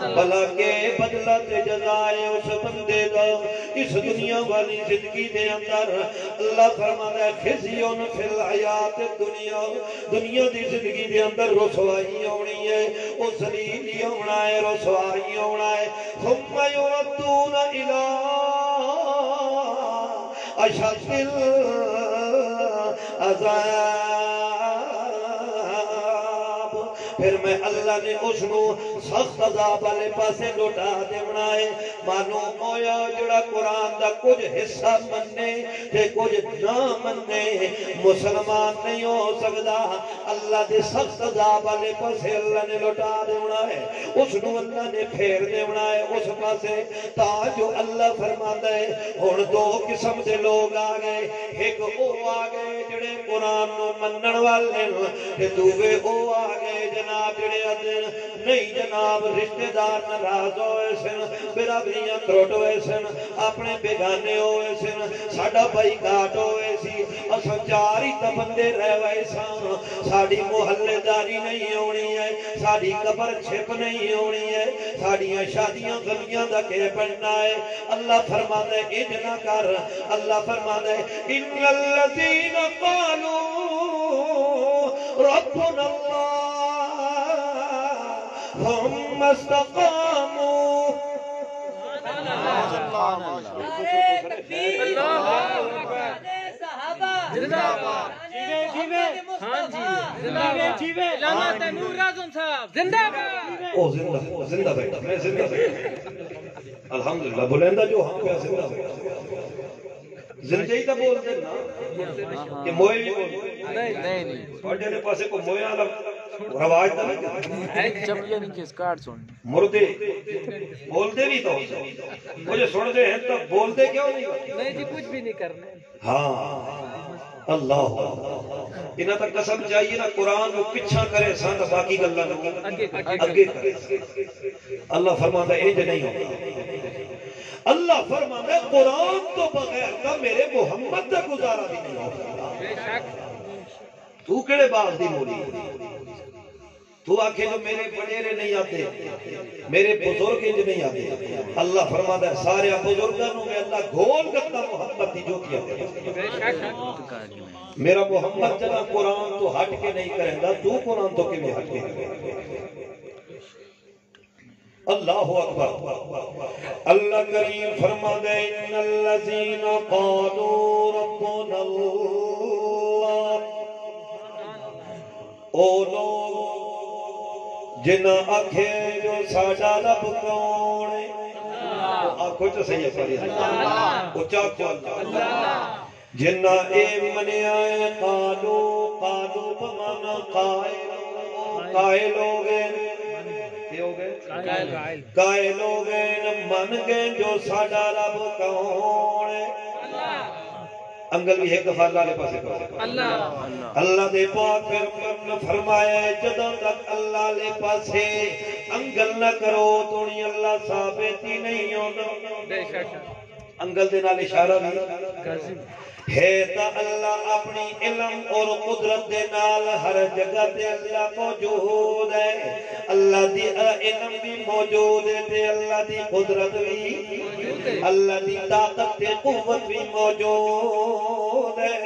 भला के बदला ते जजाए उस बंदे दा इस दुनिया वाली जिंदगी दे अंदर अल्लाह फरमाता है खिजियन फिल हयात दुनिया दुनिया दी जिंदगी दे अंदर रसवाई आउणी है ओ जलीली आउणा है रसवाई आउणा है थुम्मा युरदून इला अशदिल अजाब फिर मैं अल्लाह ने उसनु सख्त अजाब वाले पासे लौटा देवना है मालूम होया जेड़ा कुरान दा कुछ हिस्सा मन्ने ते कुछ ना मन्ने, मुसलमान नहीं हो सकदा। अल्लाह दे सख्त अजाब वाले पासे अल्लाह ने लौटा देवना है उसनु अल्लाह ने फेर देवना है उस पासे, ता जो अल्लाह फरमांदा है हुन दो किस्म दे लोग आ गए। एक ओ आ गए जेड़े कुरान नु मनण वाले दूवे ओ आ गए आदे नहीं जनाब रिश्तेदार नाराज़ होए सन बिरादरियाँ त्रुट होए सन अपने बेगाने होए सन साडा बाईकाट होए सी चार ही रह साडी मोहल्लेदारी नहीं है साडी कबर छिप नहीं है शादियाँ गलियाँ दा के बनना है अल्लाह फरमाता है इंज ना कर अल्लाह फरमाता है जिंदाबाद। ओ ज़िंदा ज़िंदा बैठा मैं ज़िंदा बैठा। अल्हम्दुलिल्लाह बुलंदा जो हाँ ज़िंदा बैठा। जिंदगी तो बोलते ना कि मोए भी बोलते नहीं नहीं ਤੁਹਾਡੇ ਦੇ ਪਾਸੇ ਕੋ ਮੋਇਆ ਵਾਲਾ ਰਵਾਜ ਤਾਂ ਨਹੀਂ जब ये नहीं किस कार्ड सुन ਮੁਰਦੇ ਬੋਲਦੇ ਵੀ ਤਾਂ ਮੁਝੇ ਸੁਣਦੇ हैं तो बोलते क्यों नहीं नहीं जी कुछ भी नहीं करने हाँ अल्लाह इन्हां तक कसम चाहिए ना कुरान ਨੂੰ ਪਿੱਛਾ ਕਰੇ ਸੰਤ ਬਾਕੀ ਗੱਲਾਂ ਨੂੰ ਅੱਗੇ ਅੱਗੇ ਕਰੇ अल्लाह फरमाता इंज नहीं होता अल्लाह फरमाता कुरान तो बगैर का मेरे मोहम्मद का गुजारा भी नहीं बेशक तू केड़े बाग दी मोली तू आखे जो मेरे बडेरे नहीं आते, मेरे बुज़ुर्ग इंज नहीं आते। अल्लाह फरमाता है, सारे बुज़ुर्गों ਨੂੰ मैं अल्लाह घोल करता ज्योतियाँ दे बेशक मेरा मोहम्मद जरा कुरान तो हट के नहीं करेगा तू कुरान तो किਵੇਂ हट के करेगा अल्लाह अकबर। अल्लाह करीम फरमाते इन्नल लजीना कालू रब्बुना अल्लाह। ओ लोग जिन्ना आखे जो साडा रब कौन है आखो तो सही सारी उच्चा आखो अल्लाह। जिन्ना ए मनिया है कालू कालू बमाना कायल कायल हो? गए हो गए। हो गए मन गए जो साडा रब कौन अंगल भी एक अल्लाह पास अल्लाह। दे फरमाया तक अल्लाह अंगल ना करो तो अल्लाह साबित ही नहीं होना अंगल दे नाल इशारा भी। है ता अल्लाह अपनी इल्म और कुदरत दे नाल हर जगह ते अल्लाह मौजूद है। अल्लाह दी इल्म भी मौजूद है ते अल्लाह दी कुदरत भी। अल्लाह दी ताकत ते कुव्वत भी मौजूद है।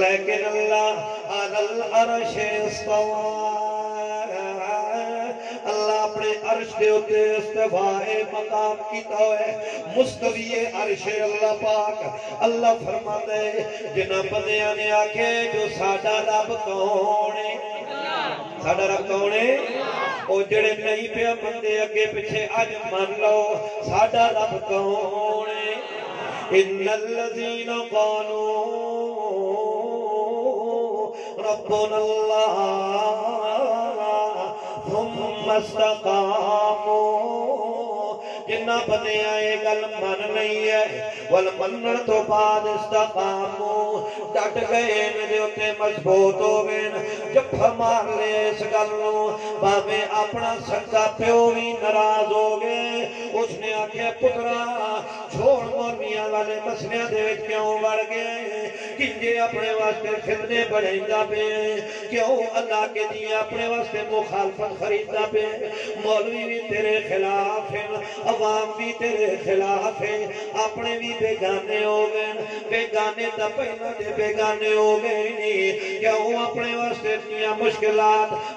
लेकिन अल्लाह अलल अर्श इस्तवा अल्लाह अपने अर्श के उत्ते इस्तेफाए मकाम किया है मुस्तवी अर्श अल्लाह पाक। अल्लाह फरमाते जिन्हां बंदियाँ ने आखे, जो साडा रब कौन है साडा रब कौन है ਉਹ ਜਿਹੜੇ ਨਹੀਂ ਪਿਆ ਬੰਦੇ ਅੱਗੇ ਪਿੱਛੇ ਅੱਜ ਮੰਨ ਲਓ ਸਾਡਾ ਰੱਬ ਕੌਣ ਹੈ ਇਨੱਲਜ਼ੀਨ ਕਾਨੂ ਰੱਬੁਨੱਲਾਹ जिन्ना बनिया ये गल मन नहीं है। वल तो बाद डट गए मज़बूत हो गए मार ले इस गल भावे अपना सच्चा प्यो भी नाराज़ हो गए उसने आख्या पुत्रा, छोड़ मोरिया वाले मसलिया क्यों वड़ गए? किंजे अपने वास्ते फिरने बढ़ेंदा पे क्यों? अल्लाह के दिए अपने वास्ते मुखालफत खरीदा पे मौलवी भी तेरे खिलाफ है, अवाम भी तेरे खिलाफ है। अपने भी बेगाने हो गए बेगाने तो पहला के बेगाने हो गए नहीं क्यों? अपने वास्ते इतनी मुश्किल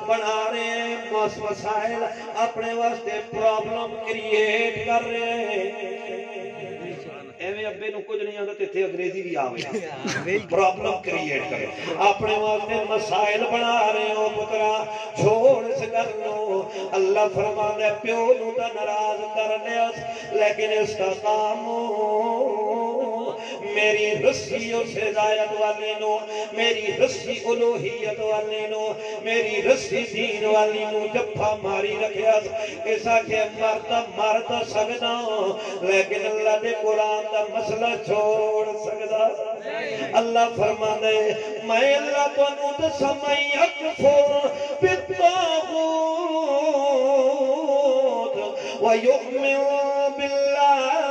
बना रहे हैं मसाइल अपने वास्ते प्रॉब्लम क्रिएट कर रहे हैं। ਐਵੇਂ ਅੱਬੇ ਨੂੰ ਕੁਝ ਨਹੀਂ ਆਉਂਦਾ ਤੇ ਇੱਥੇ ਅੰਗਰੇਜ਼ੀ ਵੀ ਆਵੇ ਪ੍ਰੋਬਲਮ ਕ੍ਰੀਏਟ ਕਰੇ ਆਪਣੇ ਵਾਸਤੇ ਮਸਾਇਲ ਬਣਾ ਰਹੇ ਹੋ ਪੁੱਤਰਾ ਛੋੜ ਇਸ ਗੱਲ ਨੂੰ ਅੱਲਾ ਫਰਮਾਉਂਦਾ ਹੈ, ਪਿਓ ਨੂੰ ਤਾਂ ਨਾਰਾਜ਼ ਕਰ ਲਿਆ ਲੇਕਿਨ ਇਸਤਕਾਮੂ ਮੇਰੀ मेरी रस्सी और हिदायत वाले नो, मेरी रस्सी उलोहियत वाले नो, मेरी रस्सी दीन वाली नो जफ्फा मारी रखया ऐसा के मरता मरता सगदा लेकिन अल्लाह दे कुरान दा मसला छोड़ सगदा अल्लाह फरमांदे, मैं अल्लाह तो दसा, मैं अकफुर बितागूत वयुमिन बिल्लाह।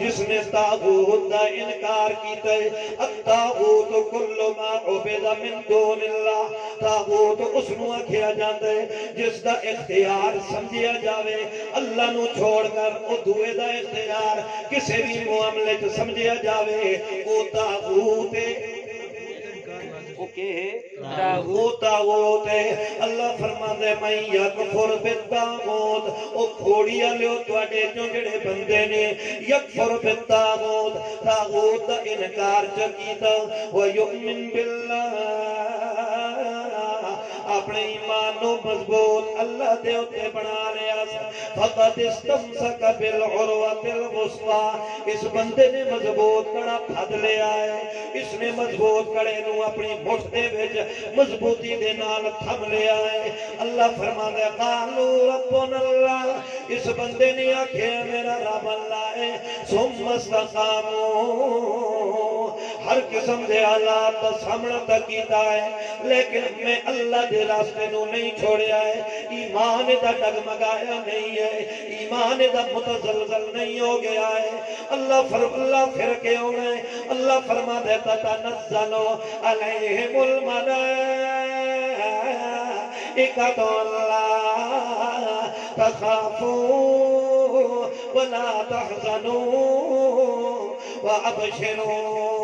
जिसने ताबूत का इनकार किया मा मिन ताबूत उस नु जांदा है जिसका इख्तियार समझिया जावे, अल्लाह नु छोड़कर ओ दा इख्तियार किसी भी मामले च समझिया जावे, ओ ताबूत है फुके तागूत तागूत है अल्लाह फरमांदा है मैं यकफुर बितागूत ओ खोड़िया लियो ਤੁਹਾਡੇ ਚੋਂ ਜਿਹੜੇ ਬੰਦੇ ਨੇ ਯਕਫੁਰ ਬਿਤਾਗੂਤ ਤਾਗੂਤ ਦਾ ਇਨਕਾਰ ਚ ਕੀਤਾ ਵਾ ਯੂਮਿਨ ਬਿਲlah अपने ईमान मज़बूत अल्लाह के उत्ते बना लिया बिल इस बंदे ने मज़बूत कड़ा फद लिया है। इसने मज़बूत कड़े अपनी मजबूती थम लिया है। अल्लाह इस बंदे ने आखे मेरा रब अल्लाह है। सुम हर किस्म के हालात का सामना तो किया है, लेकिन मैं अल्लाह के रास्ते को नहीं छोड़िया है। ईमान का डगमगाया नहीं है, ईमान का मुतजलजल नहीं हो गया है। अल्लाह फर अल्लाह फिर के आना है? अल्लाह फरमा देता था नजलो अलहमुल मना तो अल्लाह तखाफू वला तहजनू वअबशिरू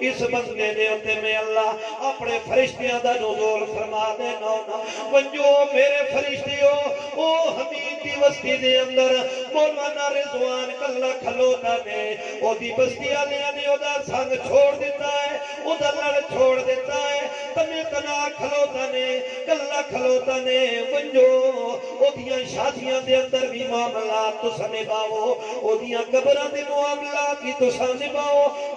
इस मसले के उत्ते मैं अल्लाह अपने फरिश्तियों का नजोल फरमा देना पंजो मेरे फरिश्ते ओ हमीद बस्ती अंदर, मौलाना रिजवान ने बस्ती ने संग छोड़ दिता है छोड़ दिता है। ने कला खलोता ने पंजो शादियाँ दे अंदर भी मामला तुस निभाओ, ओदियाँ कब्रां दे मामला भी तुस निभाओ,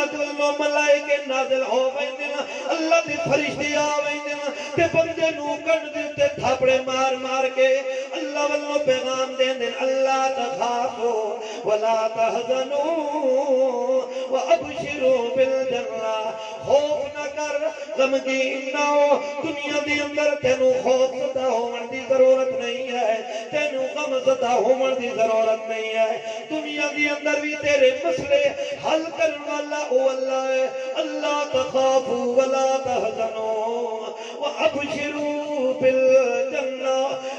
अल्लाह दा नाज़िल हो वेंदे न थापड़े मार मार के अल्लाह वल्लो पैगाम देंदे अल्लाह तखाफो वला तहजनो व बिल जन्ना खौफ न कर, गमगीन ना हो। दुनिया के अंदर तेन खौफ सदा होवन की ज़रूरत नहीं है। तेन गम सदा होवन दी ज़रूरत नहीं है। दुनिया के अंदर भी तेरे मसले हल कर वाला हुवल्ला अल्लाह तखाफू वला तहजनो। व अबशिरू बिल जन्ना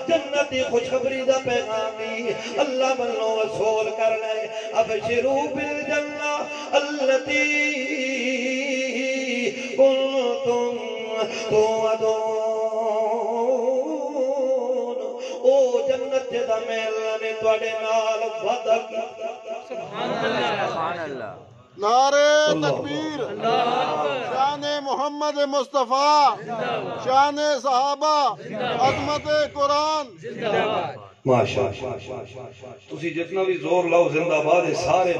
जन्नत की खुशखबरी दा पैगामी। अल्लाह वल्लों वसूल करना। है अबशिरू बिल जन्ना अल्लती कुंतुम तुअदून। ओ जन्नत जेदा मैं ने ਤੁਹਾਡੇ नाल वादा किया सुभान अल्लाह। सुभान अल्लाह। नारे तकबीर। शान मोहम्मद मुस्तफ़ा। शान सहाबा। अजमत कुरान। जितना भी ज़ोर लाओ जिंदाबाद सारे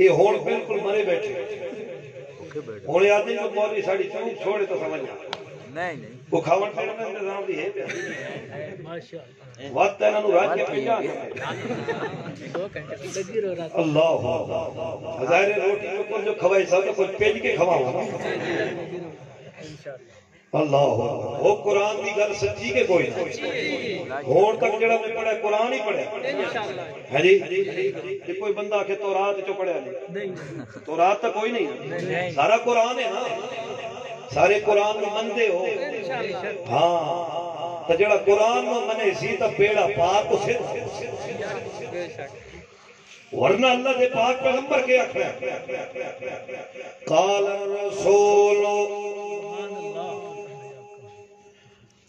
ये बिल्कुल मरे बैठे। हम आदमी छोड़े तो समझना ਤਾਂ ਸਮਝਣਾ नहीं नहीं ਉਹ ਖਾਵਣ ਪੀਣ ਦਾ ਇੰਤਜ਼ਾਮ ਵੀ ਹੈ ਪਿਆ ਵਕਤ ਇਹਨਾਂ ਨੂੰ ਰਾਜ ਕੇ ਪਈਆ ਅੱਲਾਹ ਹਜ਼ਾਰੇ ਰੋਟੀ ਜੋ ਕੁਝ ਜੋ ਖਵਾਈ ਸਭ ਕੁਝ ਭੇਜ ਕੇ ਖਵਾਵਾਂ ਅੱਲਾਹ ਉਹ ਕੁਰਾਨ ਦੀ ਗੱਲ ਸੱਚੀ ਕਿ ਕੋਈ ਨਾ ਹੁਣ ਤੱਕ ਜਿਹੜਾ ਮੈਂ ਪੜਿਆ ਕੁਰਾਨ ਹੀ ਪੜਿਆ ਹਾਂਜੀ ਜੇ ਕੋਈ ਬੰਦਾ ਆਖੇ ਤੋਰਾਤ ਚੋਂ ਪੜਿਆ ਨਹੀਂ ਤੋਰਾਤ ਤਾਂ ਕੋਈ ਨਹੀਂ ਸਾਰਾ ਕੁਰਾਨ ਹੈ ਨਾ ਸਾਰੇ ਕੁਰਾਨ ਨੂੰ ਮੰਨਦੇ ਹੋ ਹਾਂ ਤਾਂ ਜਿਹੜਾ ਕੁਰਾਨ ਨੂੰ ਮੰਨੇ ਸੀ ਤਾਂ ਬੇੜਾ ਪਾਰ ਤੋਂ ਸਿੱਧ वरना अल्लाह के पाक पैगंबर के आखिर काल रसूल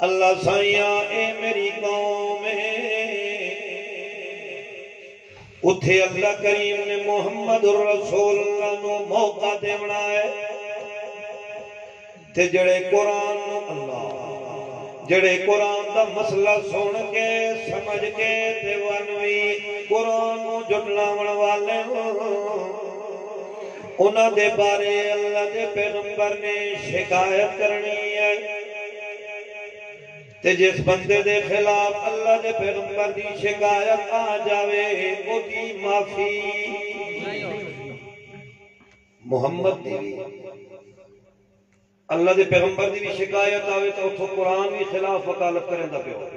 अल्लाह साइया ए मेरी कौम उथे अल्लाह करीम ने मोहम्मद मौका देना है ते जड़े कुरान जड़े कुरान का मसला सुन के, समझ के, ते वन भी कुरान जुटना वाले ਉਹਨਾਂ ਦੇ ਬਾਰੇ ਅੱਲਾਹ ਦੇ ਪੈਗੰਬਰ ਨੇ ਸ਼ਿਕਾਇਤ ਕਰਨੀ ਹੈ ਤੇ ਜਿਸ ਬੰਦੇ ਦੇ ਖਿਲਾਫ ਅੱਲਾ ਦੇ ਪੈਗੰਬਰ ਦੀ ਸ਼ਿਕਾਇਤ ਆ ਜਾਵੇ ਉਹਦੀ ਮਾਫੀ ਮੁਹੰਮਦ ਦੀ ਵੀ ਅੱਲਾ ਦੇ ਪੈਗੰਬਰ ਦੀ ਵੀ ਸ਼ਿਕਾਇਤ ਆਵੇ ਤਾਂ ਉਥੋਂ ਕੁਰਾਨ ਵੀ ਖਿਲਾਫ ਵਕਾਲਤ ਕਰਨ ਦਾ ਪਿਓ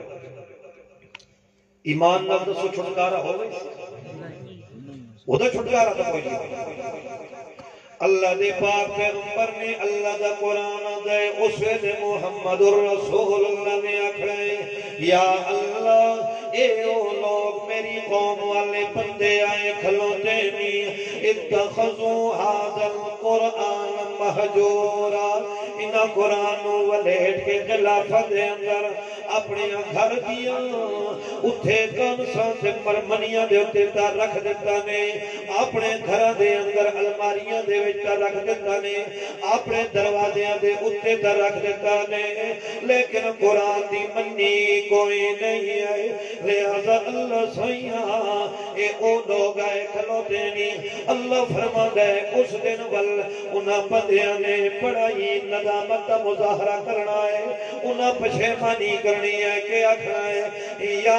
ਈਮਾਨ ਨਾਲ ਦੱਸੋ ਛੁਟਕਾਰਾ ਹੋਵੇ ਉਹਦਾ ਛੁਟਕਾਰਾ ਤਾਂ ਕੋਈ ਨਹੀਂ अल्लाह दे पाक पैगंबर ने अल्लाह दा कुरान दे उस वेले मुहम्मद रसूलुल्लाह ने आखड़ा या अल्लाह, ए ओ लोग, मेरी कौम वाले बंदे आए, खलोते नी, इत्तखजू हाजल कुरान महजूरा इना कुरान नु वलेट के खिलाफत दे अंदर अपने घर दिया उठे कनसा ते मरमनियाँ दे उते रख दिता ने ਆਪਣੇ ਘਰਾਂ ਦੇ ਅੰਦਰ ਅਲਮਾਰੀਆਂ ਦੇ ਵਿੱਚ ਤਾਂ ਰੱਖ ਦਿੱਤਾ ਨੇ ਆਪਣੇ ਦਰਵਾਜ਼ਿਆਂ ਦੇ ਉੱਤੇ ਤਾਂ ਰੱਖ ਦਿੱਤਾ ਨੇ ਲੇਕਿਨ ਕੁਰਾਨ ਦੀ ਮੰਨੀ ਕੋਈ ਨਹੀਂ ਹੈ ਲਿਹਾਜ਼ਾ ਅੱਲਾ ਸਈਆ ਇਹ ਉਹ ਲੋਕ ਆਏ ਖਲੋਤੇ ਨਹੀਂ ਅੱਲਾ ਫਰਮਾਉਂਦਾ ਹੈ ਉਸ ਦਿਨ ਵੱਲ ਉਹਨਾਂ ਬੰਦਿਆਂ ਨੇ ਪੜਾਈ ਨਦਾਮਤ ਦਾ ਮੁਜ਼ਾਹਰਾ ਕਰਨਾ ਹੈ ਉਹਨਾਂ ਪਛੇਮਾਨੀ ਕਰਨੀ ਹੈ ਕਿ ਆਖਣਾ ਹੈ ਯਾ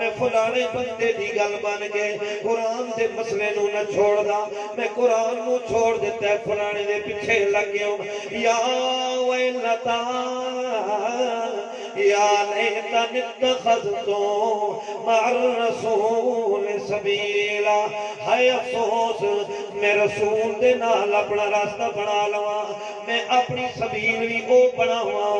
मैं फलाने बंदे दी गल बन के कुरान दे मसले नु छोड़दा। मैं कुरान नु छोड़ दिता फलाने दे पीछे लग गया या नाल अपना रास्ता बना लवां। मैं अपनी सबील भी बनावा।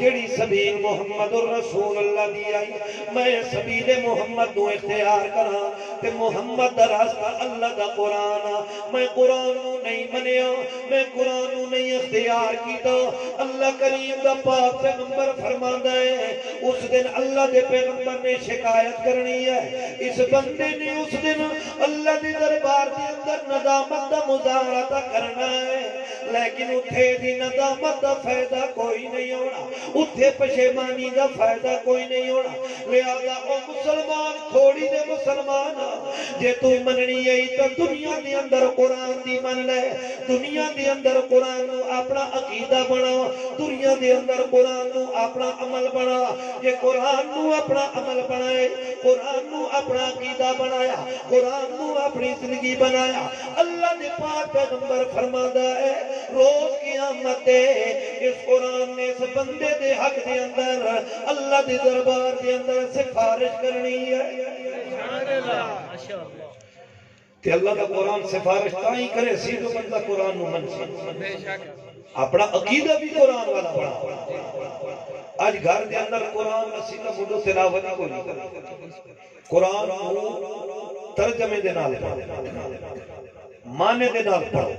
जेड़ी सबील मुहम्मद रसूल अल्लाह दी आई, मैं सबील मुहम्मद नु इख्तियार करा, ते मुहम्मद दा रास्ता अल्लाह दा कुरान आ। मैं कुरान नु नहीं मनिया मैं कुरान नु नहीं इख्तियार कीता। अल्लाह करीम दा पाक पैगंबर फरमांदा है, उस दिन अल्लाह दे पैगंबर ने शिकायत करनी है। इस बंदे ने उस दिन अल्लाह दे दरबार दे अंदर नदामत दा मुजाहरा करना है, लेकिन उठे दी नदामत दा फ़ायदा कोई नहीं होना। उठे पशेमानी दा फ़ायदा कोई नहीं होना मुसलमान थोड़ी दे मुसलमान जे तू मननी है तो दुनिया दे अंदर कुरान दी मन ले दुनिया दे अंदर कुरान अपना अकीदा बना दुनिया दे अंदर कुरान अपना अमल बना जे कुरान अपना अमल बनाए कुरान अपना अकीदा बनाया कुरान अपनी ज़िंदगी बनाया अल्लाह ने पाक पैगंबर फरमांदा है रोज है इस कुरान ने इस बंदे दे हक दे अंदर, अल्लाह दे दरबार दे अंदर सिफारिश करनी है। ते अल्लाह का कुरान सिफारिश ताई करे सी जो बंदा कुरान नु मन अपना अकीदा भी कुरान वाला बना। आज घर के अंदर कुरान असी का मुंडो तिलावत ही कोई नहीं कुरान। नु तर्जमे दे नाल माने दे नाल पढ़ो।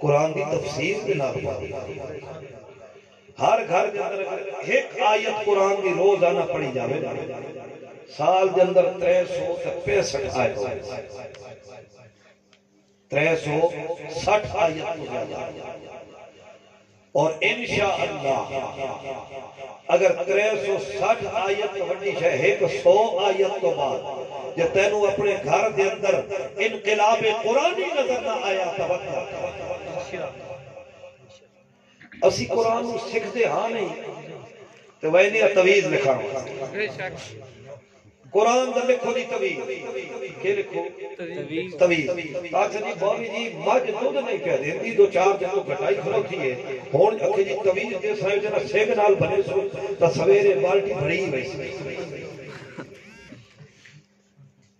कुरान की तफसीर दे नाल पढ़ो। हर घर एक आयत कुरान की रोज़ाना पढ़ी जावे। साल के अंदर त्रै सौ पैंसठ आयत त्रै सौ सठ आयत और अल्लाह अगर त्रै सौ सठ आयत वड्डी है एक सौ आयत तो बाद, जे तेनू अपने घर के अंदर इनकलाब कुरानी नज़र ना आया तवक्का ਅਸੀਂ ਕੁਰਾਨ ਨੂੰ ਸਿੱਖਦੇ ਹਾਂ ਨਹੀਂ ਤੇ ਵੈ ਨਹੀਂ ਤਵੀਜ਼ ਲਿਖਾਂ ਕੁਰਾਨ ਦਾ ਲਿਖੋ ਦੀ ਤਵੀਜ਼ ਕੀ ਲਿਖੋ ਤਵੀਜ਼ ਤਵੀਜ਼ ਆਖਰ ਜੀ ਬਾਬੀ ਜੀ ਮੱਝ ਦੁੱਧ ਨਹੀਂ ਪਿਆ ਦਿੰਦੀ ਦੋ ਚਾਰ ਦਿਨ ਤੋਂ ਘਟਾਈ ਖਲੋਤੀ ਹੈ ਹੁਣ ਅੱਖੇ ਜੀ ਤਵੀਜ਼ ਦੇ ਸਾਹਿਬ ਜਨਾ ਸਿੰਘ ਨਾਲ ਬਣੇ ਸੋ ਤਾਂ ਸਵੇਰੇ ਬਾਲਟੀ ਭਰੀ ਹੋਈ ਸੀ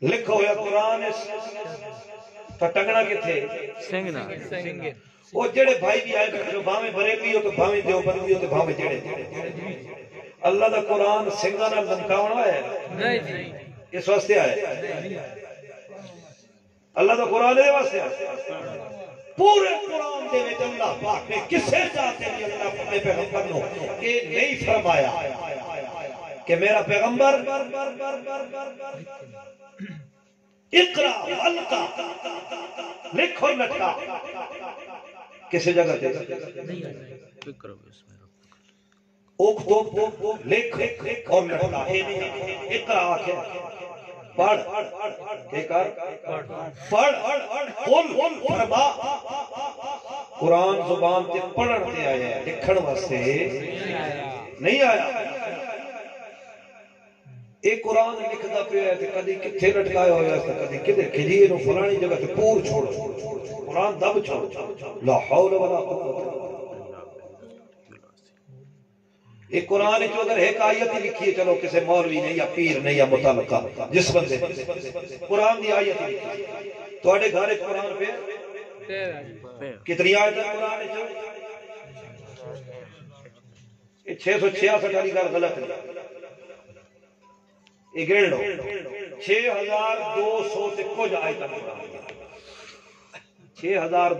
ਲਿਖੋ ਹੋਇਆ ਕੁਰਾਨ ਇਸ ਤਾਂ ਟੰਗਣਾ ਕਿੱਥੇ ਸਿੰਘ ਨਾਲ ਉਹ ਜਿਹੜੇ ਭਾਈ ਵੀ ਆਏ ਬੈਠੇ ਭਾਵੇਂ ਬਰੇ ਪੀਓ ਤੇ ਭਾਵੇਂ ਦਿਓ ਬੰਦੀ ਤੇ ਭਾਵੇਂ ਜਿਹੜੇ ਅੱਲਾ ਦਾ ਕੁਰਾਨ ਸਿੰਘਾਂ ਨਾਲ ਲੰਕਾਉਣ ਆਇਆ नहीं जी ਇਸ ਵਾਸਤੇ ਆਇਆ ਅੱਲਾ ਦਾ ਕੁਰਾਨ ਇਹਦੇ ਵਾਸਤੇ ਆਇਆ ਪੂਰੇ ਕੁਰਾਨ ਦੇ ਵਿੱਚ ਅੱਲਾਹ ਪਾਕ ਨੇ ਕਿਸੇ ਜਾਤ ਦੇ ਲਈ ਅੱਲਾਹ ਆਪਣੇ ਪੈਗੰਬਰ ਨੂੰ ਇਹ ਨਹੀਂ ਫਰਮਾਇਆ ਕਿ ਮੇਰਾ ਪੈਗੰਬਰ इकरा हल्का लिखो लटका किसी जगह ते फ़िक्र भी उसमें ओख तो लिख और लटका इकरा आखे पढ़ के पढ़। कुल फरमा। कुरान ज़ुबान पढ़न आया लिखण वास्ते। नहीं आया? चलो किसी मौलवी ने या पीर ने या मुताल जिस बंद कुरान की आयत लिखी घर एक कुरान पे कितनी आयत कुरान छे सौ छियासठ वाली गल गलत हज़ार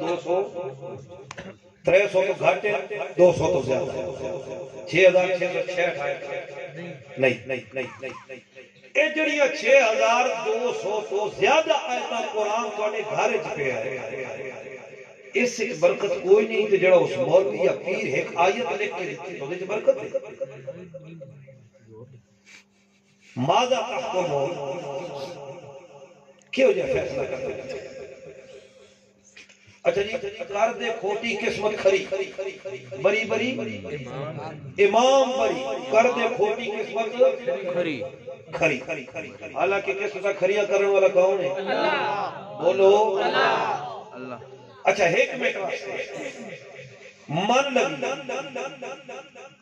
इस बरकत कोई नहीं उस या पीर एक आयत लिख के बरकत है। मादा तहकुम हो क्यों जो फैसला कर देते अच्छा जी कर दे खोटी किस्मत खरी। बरी बरी। इमाम बरी। कर दे खोटी किस्मत खरी। खरी। हालाँकि किस्मत खरिया करने वाला कौन है? बोलो। अल्लाह। अच्छा एक मिनट मन लगी।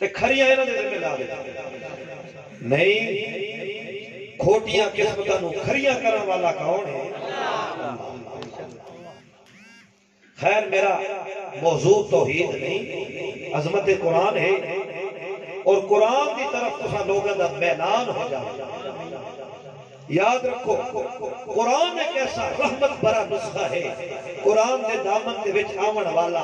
ਤੇ ਖਰੀਆਂ ਇਹਨਾਂ ਦੇ ਜ਼ਿੰਮੇ ਲਾ ਦਿੱਤਾ ਨਹੀਂ ਖੋਟੀਆਂ ਕਿਸਮਤਾਂ ਨੂੰ ਖਰੀਆਂ ਕਰਨ ਵਾਲਾ ਕੌਣ ਹੈ खैर मेरा मौजू तौहीद नहीं अजमत कुरान है और कुरान की तरफ तुसा लोगों का मैदान हो जाए याद रखो, कुरान एक ऐसा रहमत भरा नुस्खा है। कुरान के दामन के विच आवन वाला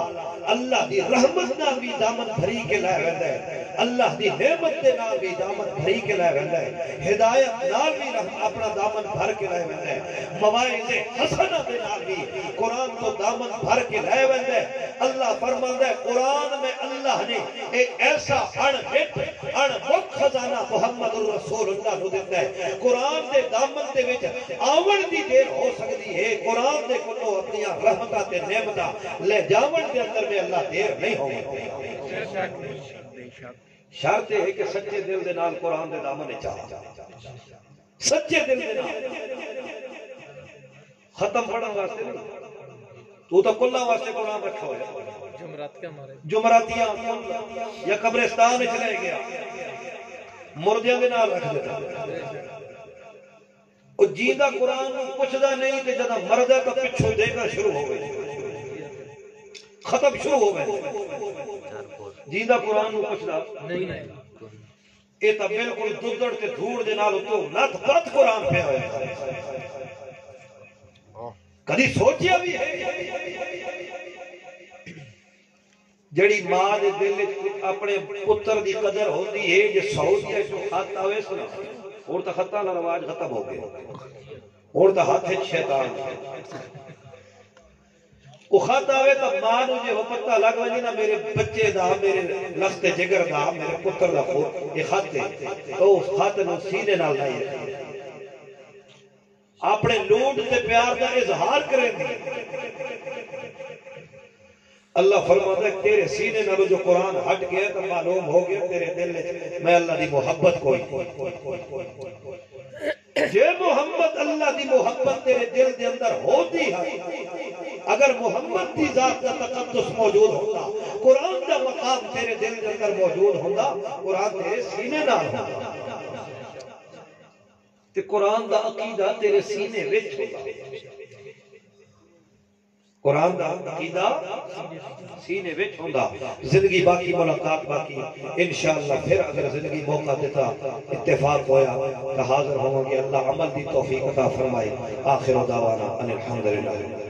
अल्लाह दी रहमत ना भी दामन भरी के लै वेंदा है। अल्लाह दी नेमत दे नाल भी दामन भरी के लै वेंदा है। हिदायत नाल भी अपना दामन भर के लै वेंदा है। मवाइज़े हसना दे नाल भी कुरान तो दामन भर के लै वेंदा है। अल्लाह फरमांदा है, कुरान में अल्लाह ने एक ऐसा अणमित अणमुख खजाना मुहम्मद रसूलुल्लाह नु दिंदा है। कुरान दे दामन दे विच आवन दी देर हो सकदी है कुरान दे कोलों अपनी रहमतां ते नेमतां ले जावन दे अंदर में अल्लाह देर नहीं होगी शर्त है कि सच्चे दिल दे नाल कुरान दे दामन विच आ सच्चे दिल दे नाल खत्म पढ़न वास्ते नहीं तू तो कुल्ला वास्ते कुरान रखा होया जुमरात का मारे जुमरातियां या कब्रिस्तान ਵਿੱਚ ਲੈ ਗਿਆ ਮੁਰਦਿਆਂ ਦੇ ਨਾਲ ਰੱਖ ਦਿੱਤਾ ਉਹ ਜੀਂਦਾ ਕੁਰਾਨ ਨੂੰ ਪੁੱਛਦਾ ਨਹੀਂ ਤੇ ਜਦੋਂ ਮਰਦਾ ਤਾਂ ਪਿੱਛੋਂ ਦੇਗਾ ਸ਼ੁਰੂ ਹੋ ਗਈ ਖਤਮ ਸ਼ੁਰੂ ਹੋ ਗਏ ਜੀਂਦਾ ਕੁਰਾਨ ਨੂੰ ਪੁੱਛਦਾ ਨਹੀਂ ਇਹ ਤਾਂ ਬਿਲਕੁਲ ਦੁੱਧੜ ਤੇ ਧੂੜ ਦੇ ਨਾਲ ਉਤੋਂ ਲੱਤ ਪੱਤ ਕੁਰਾਨ ਪਿਆ ਹੋਇਆ ਕਦੀ ਸੋਚਿਆ ਵੀ ਹੈ ਜਿਹੜੀ ਮਾਂ ਦੇ ਦਿਲ ਵਿੱਚ ਆਪਣੇ ਪੁੱਤਰ ਦੀ ਕਦਰ ਹੁੰਦੀ ਹੈ ਜੇ ਸੌਦਿਆ ਤੋਂ ਹੱਥ ਆਵੇ ਸੁਣਾ हूँ तो खत्ता का रवाज खत्म हो गया हूँ तो हाथ शैतान। वो खत आवे तो माँ जो पता लग वजे ना, मेरे बच्चे दा, मेरे लखत जिगर दा, मेरे पुत्र दा खो ये खत है तो उस खत नु सीने नाल नहीं है अपने लूट ते प्यार दा इजहार करेंगी अल्लाह फरमाता है, तेरे सीने नालों जो कुरान हट गया तो मालूम हो गया तेरे दिल में अल्लाह की मोहब्बत कोई जे मोहब्बत अल्लाह की मोहब्बत तेरे दिल के अंदर होती है, अगर मोहम्मद की जात का तकद्दुस मौजूद होता, कुरान का मकाम तेरे दिल के अंदर मौजूद होता, कुरान तेरे सीने नाल होता। ते कुरान का अकीदा तेरे सीने विच होता। कुरान दा अकीदा सीने विच हुंदा ज़िंदगी बाकी मुलाकात बाकी इंशाअल्लाह फिर अगर ज़िंदगी मौका देता इत्तेफाक होया तो हाजिर होवांगे अल्लाह अमल दी तौफीक अता फरमाए आखिर दावाना अनिल हम्दुलिल्लाह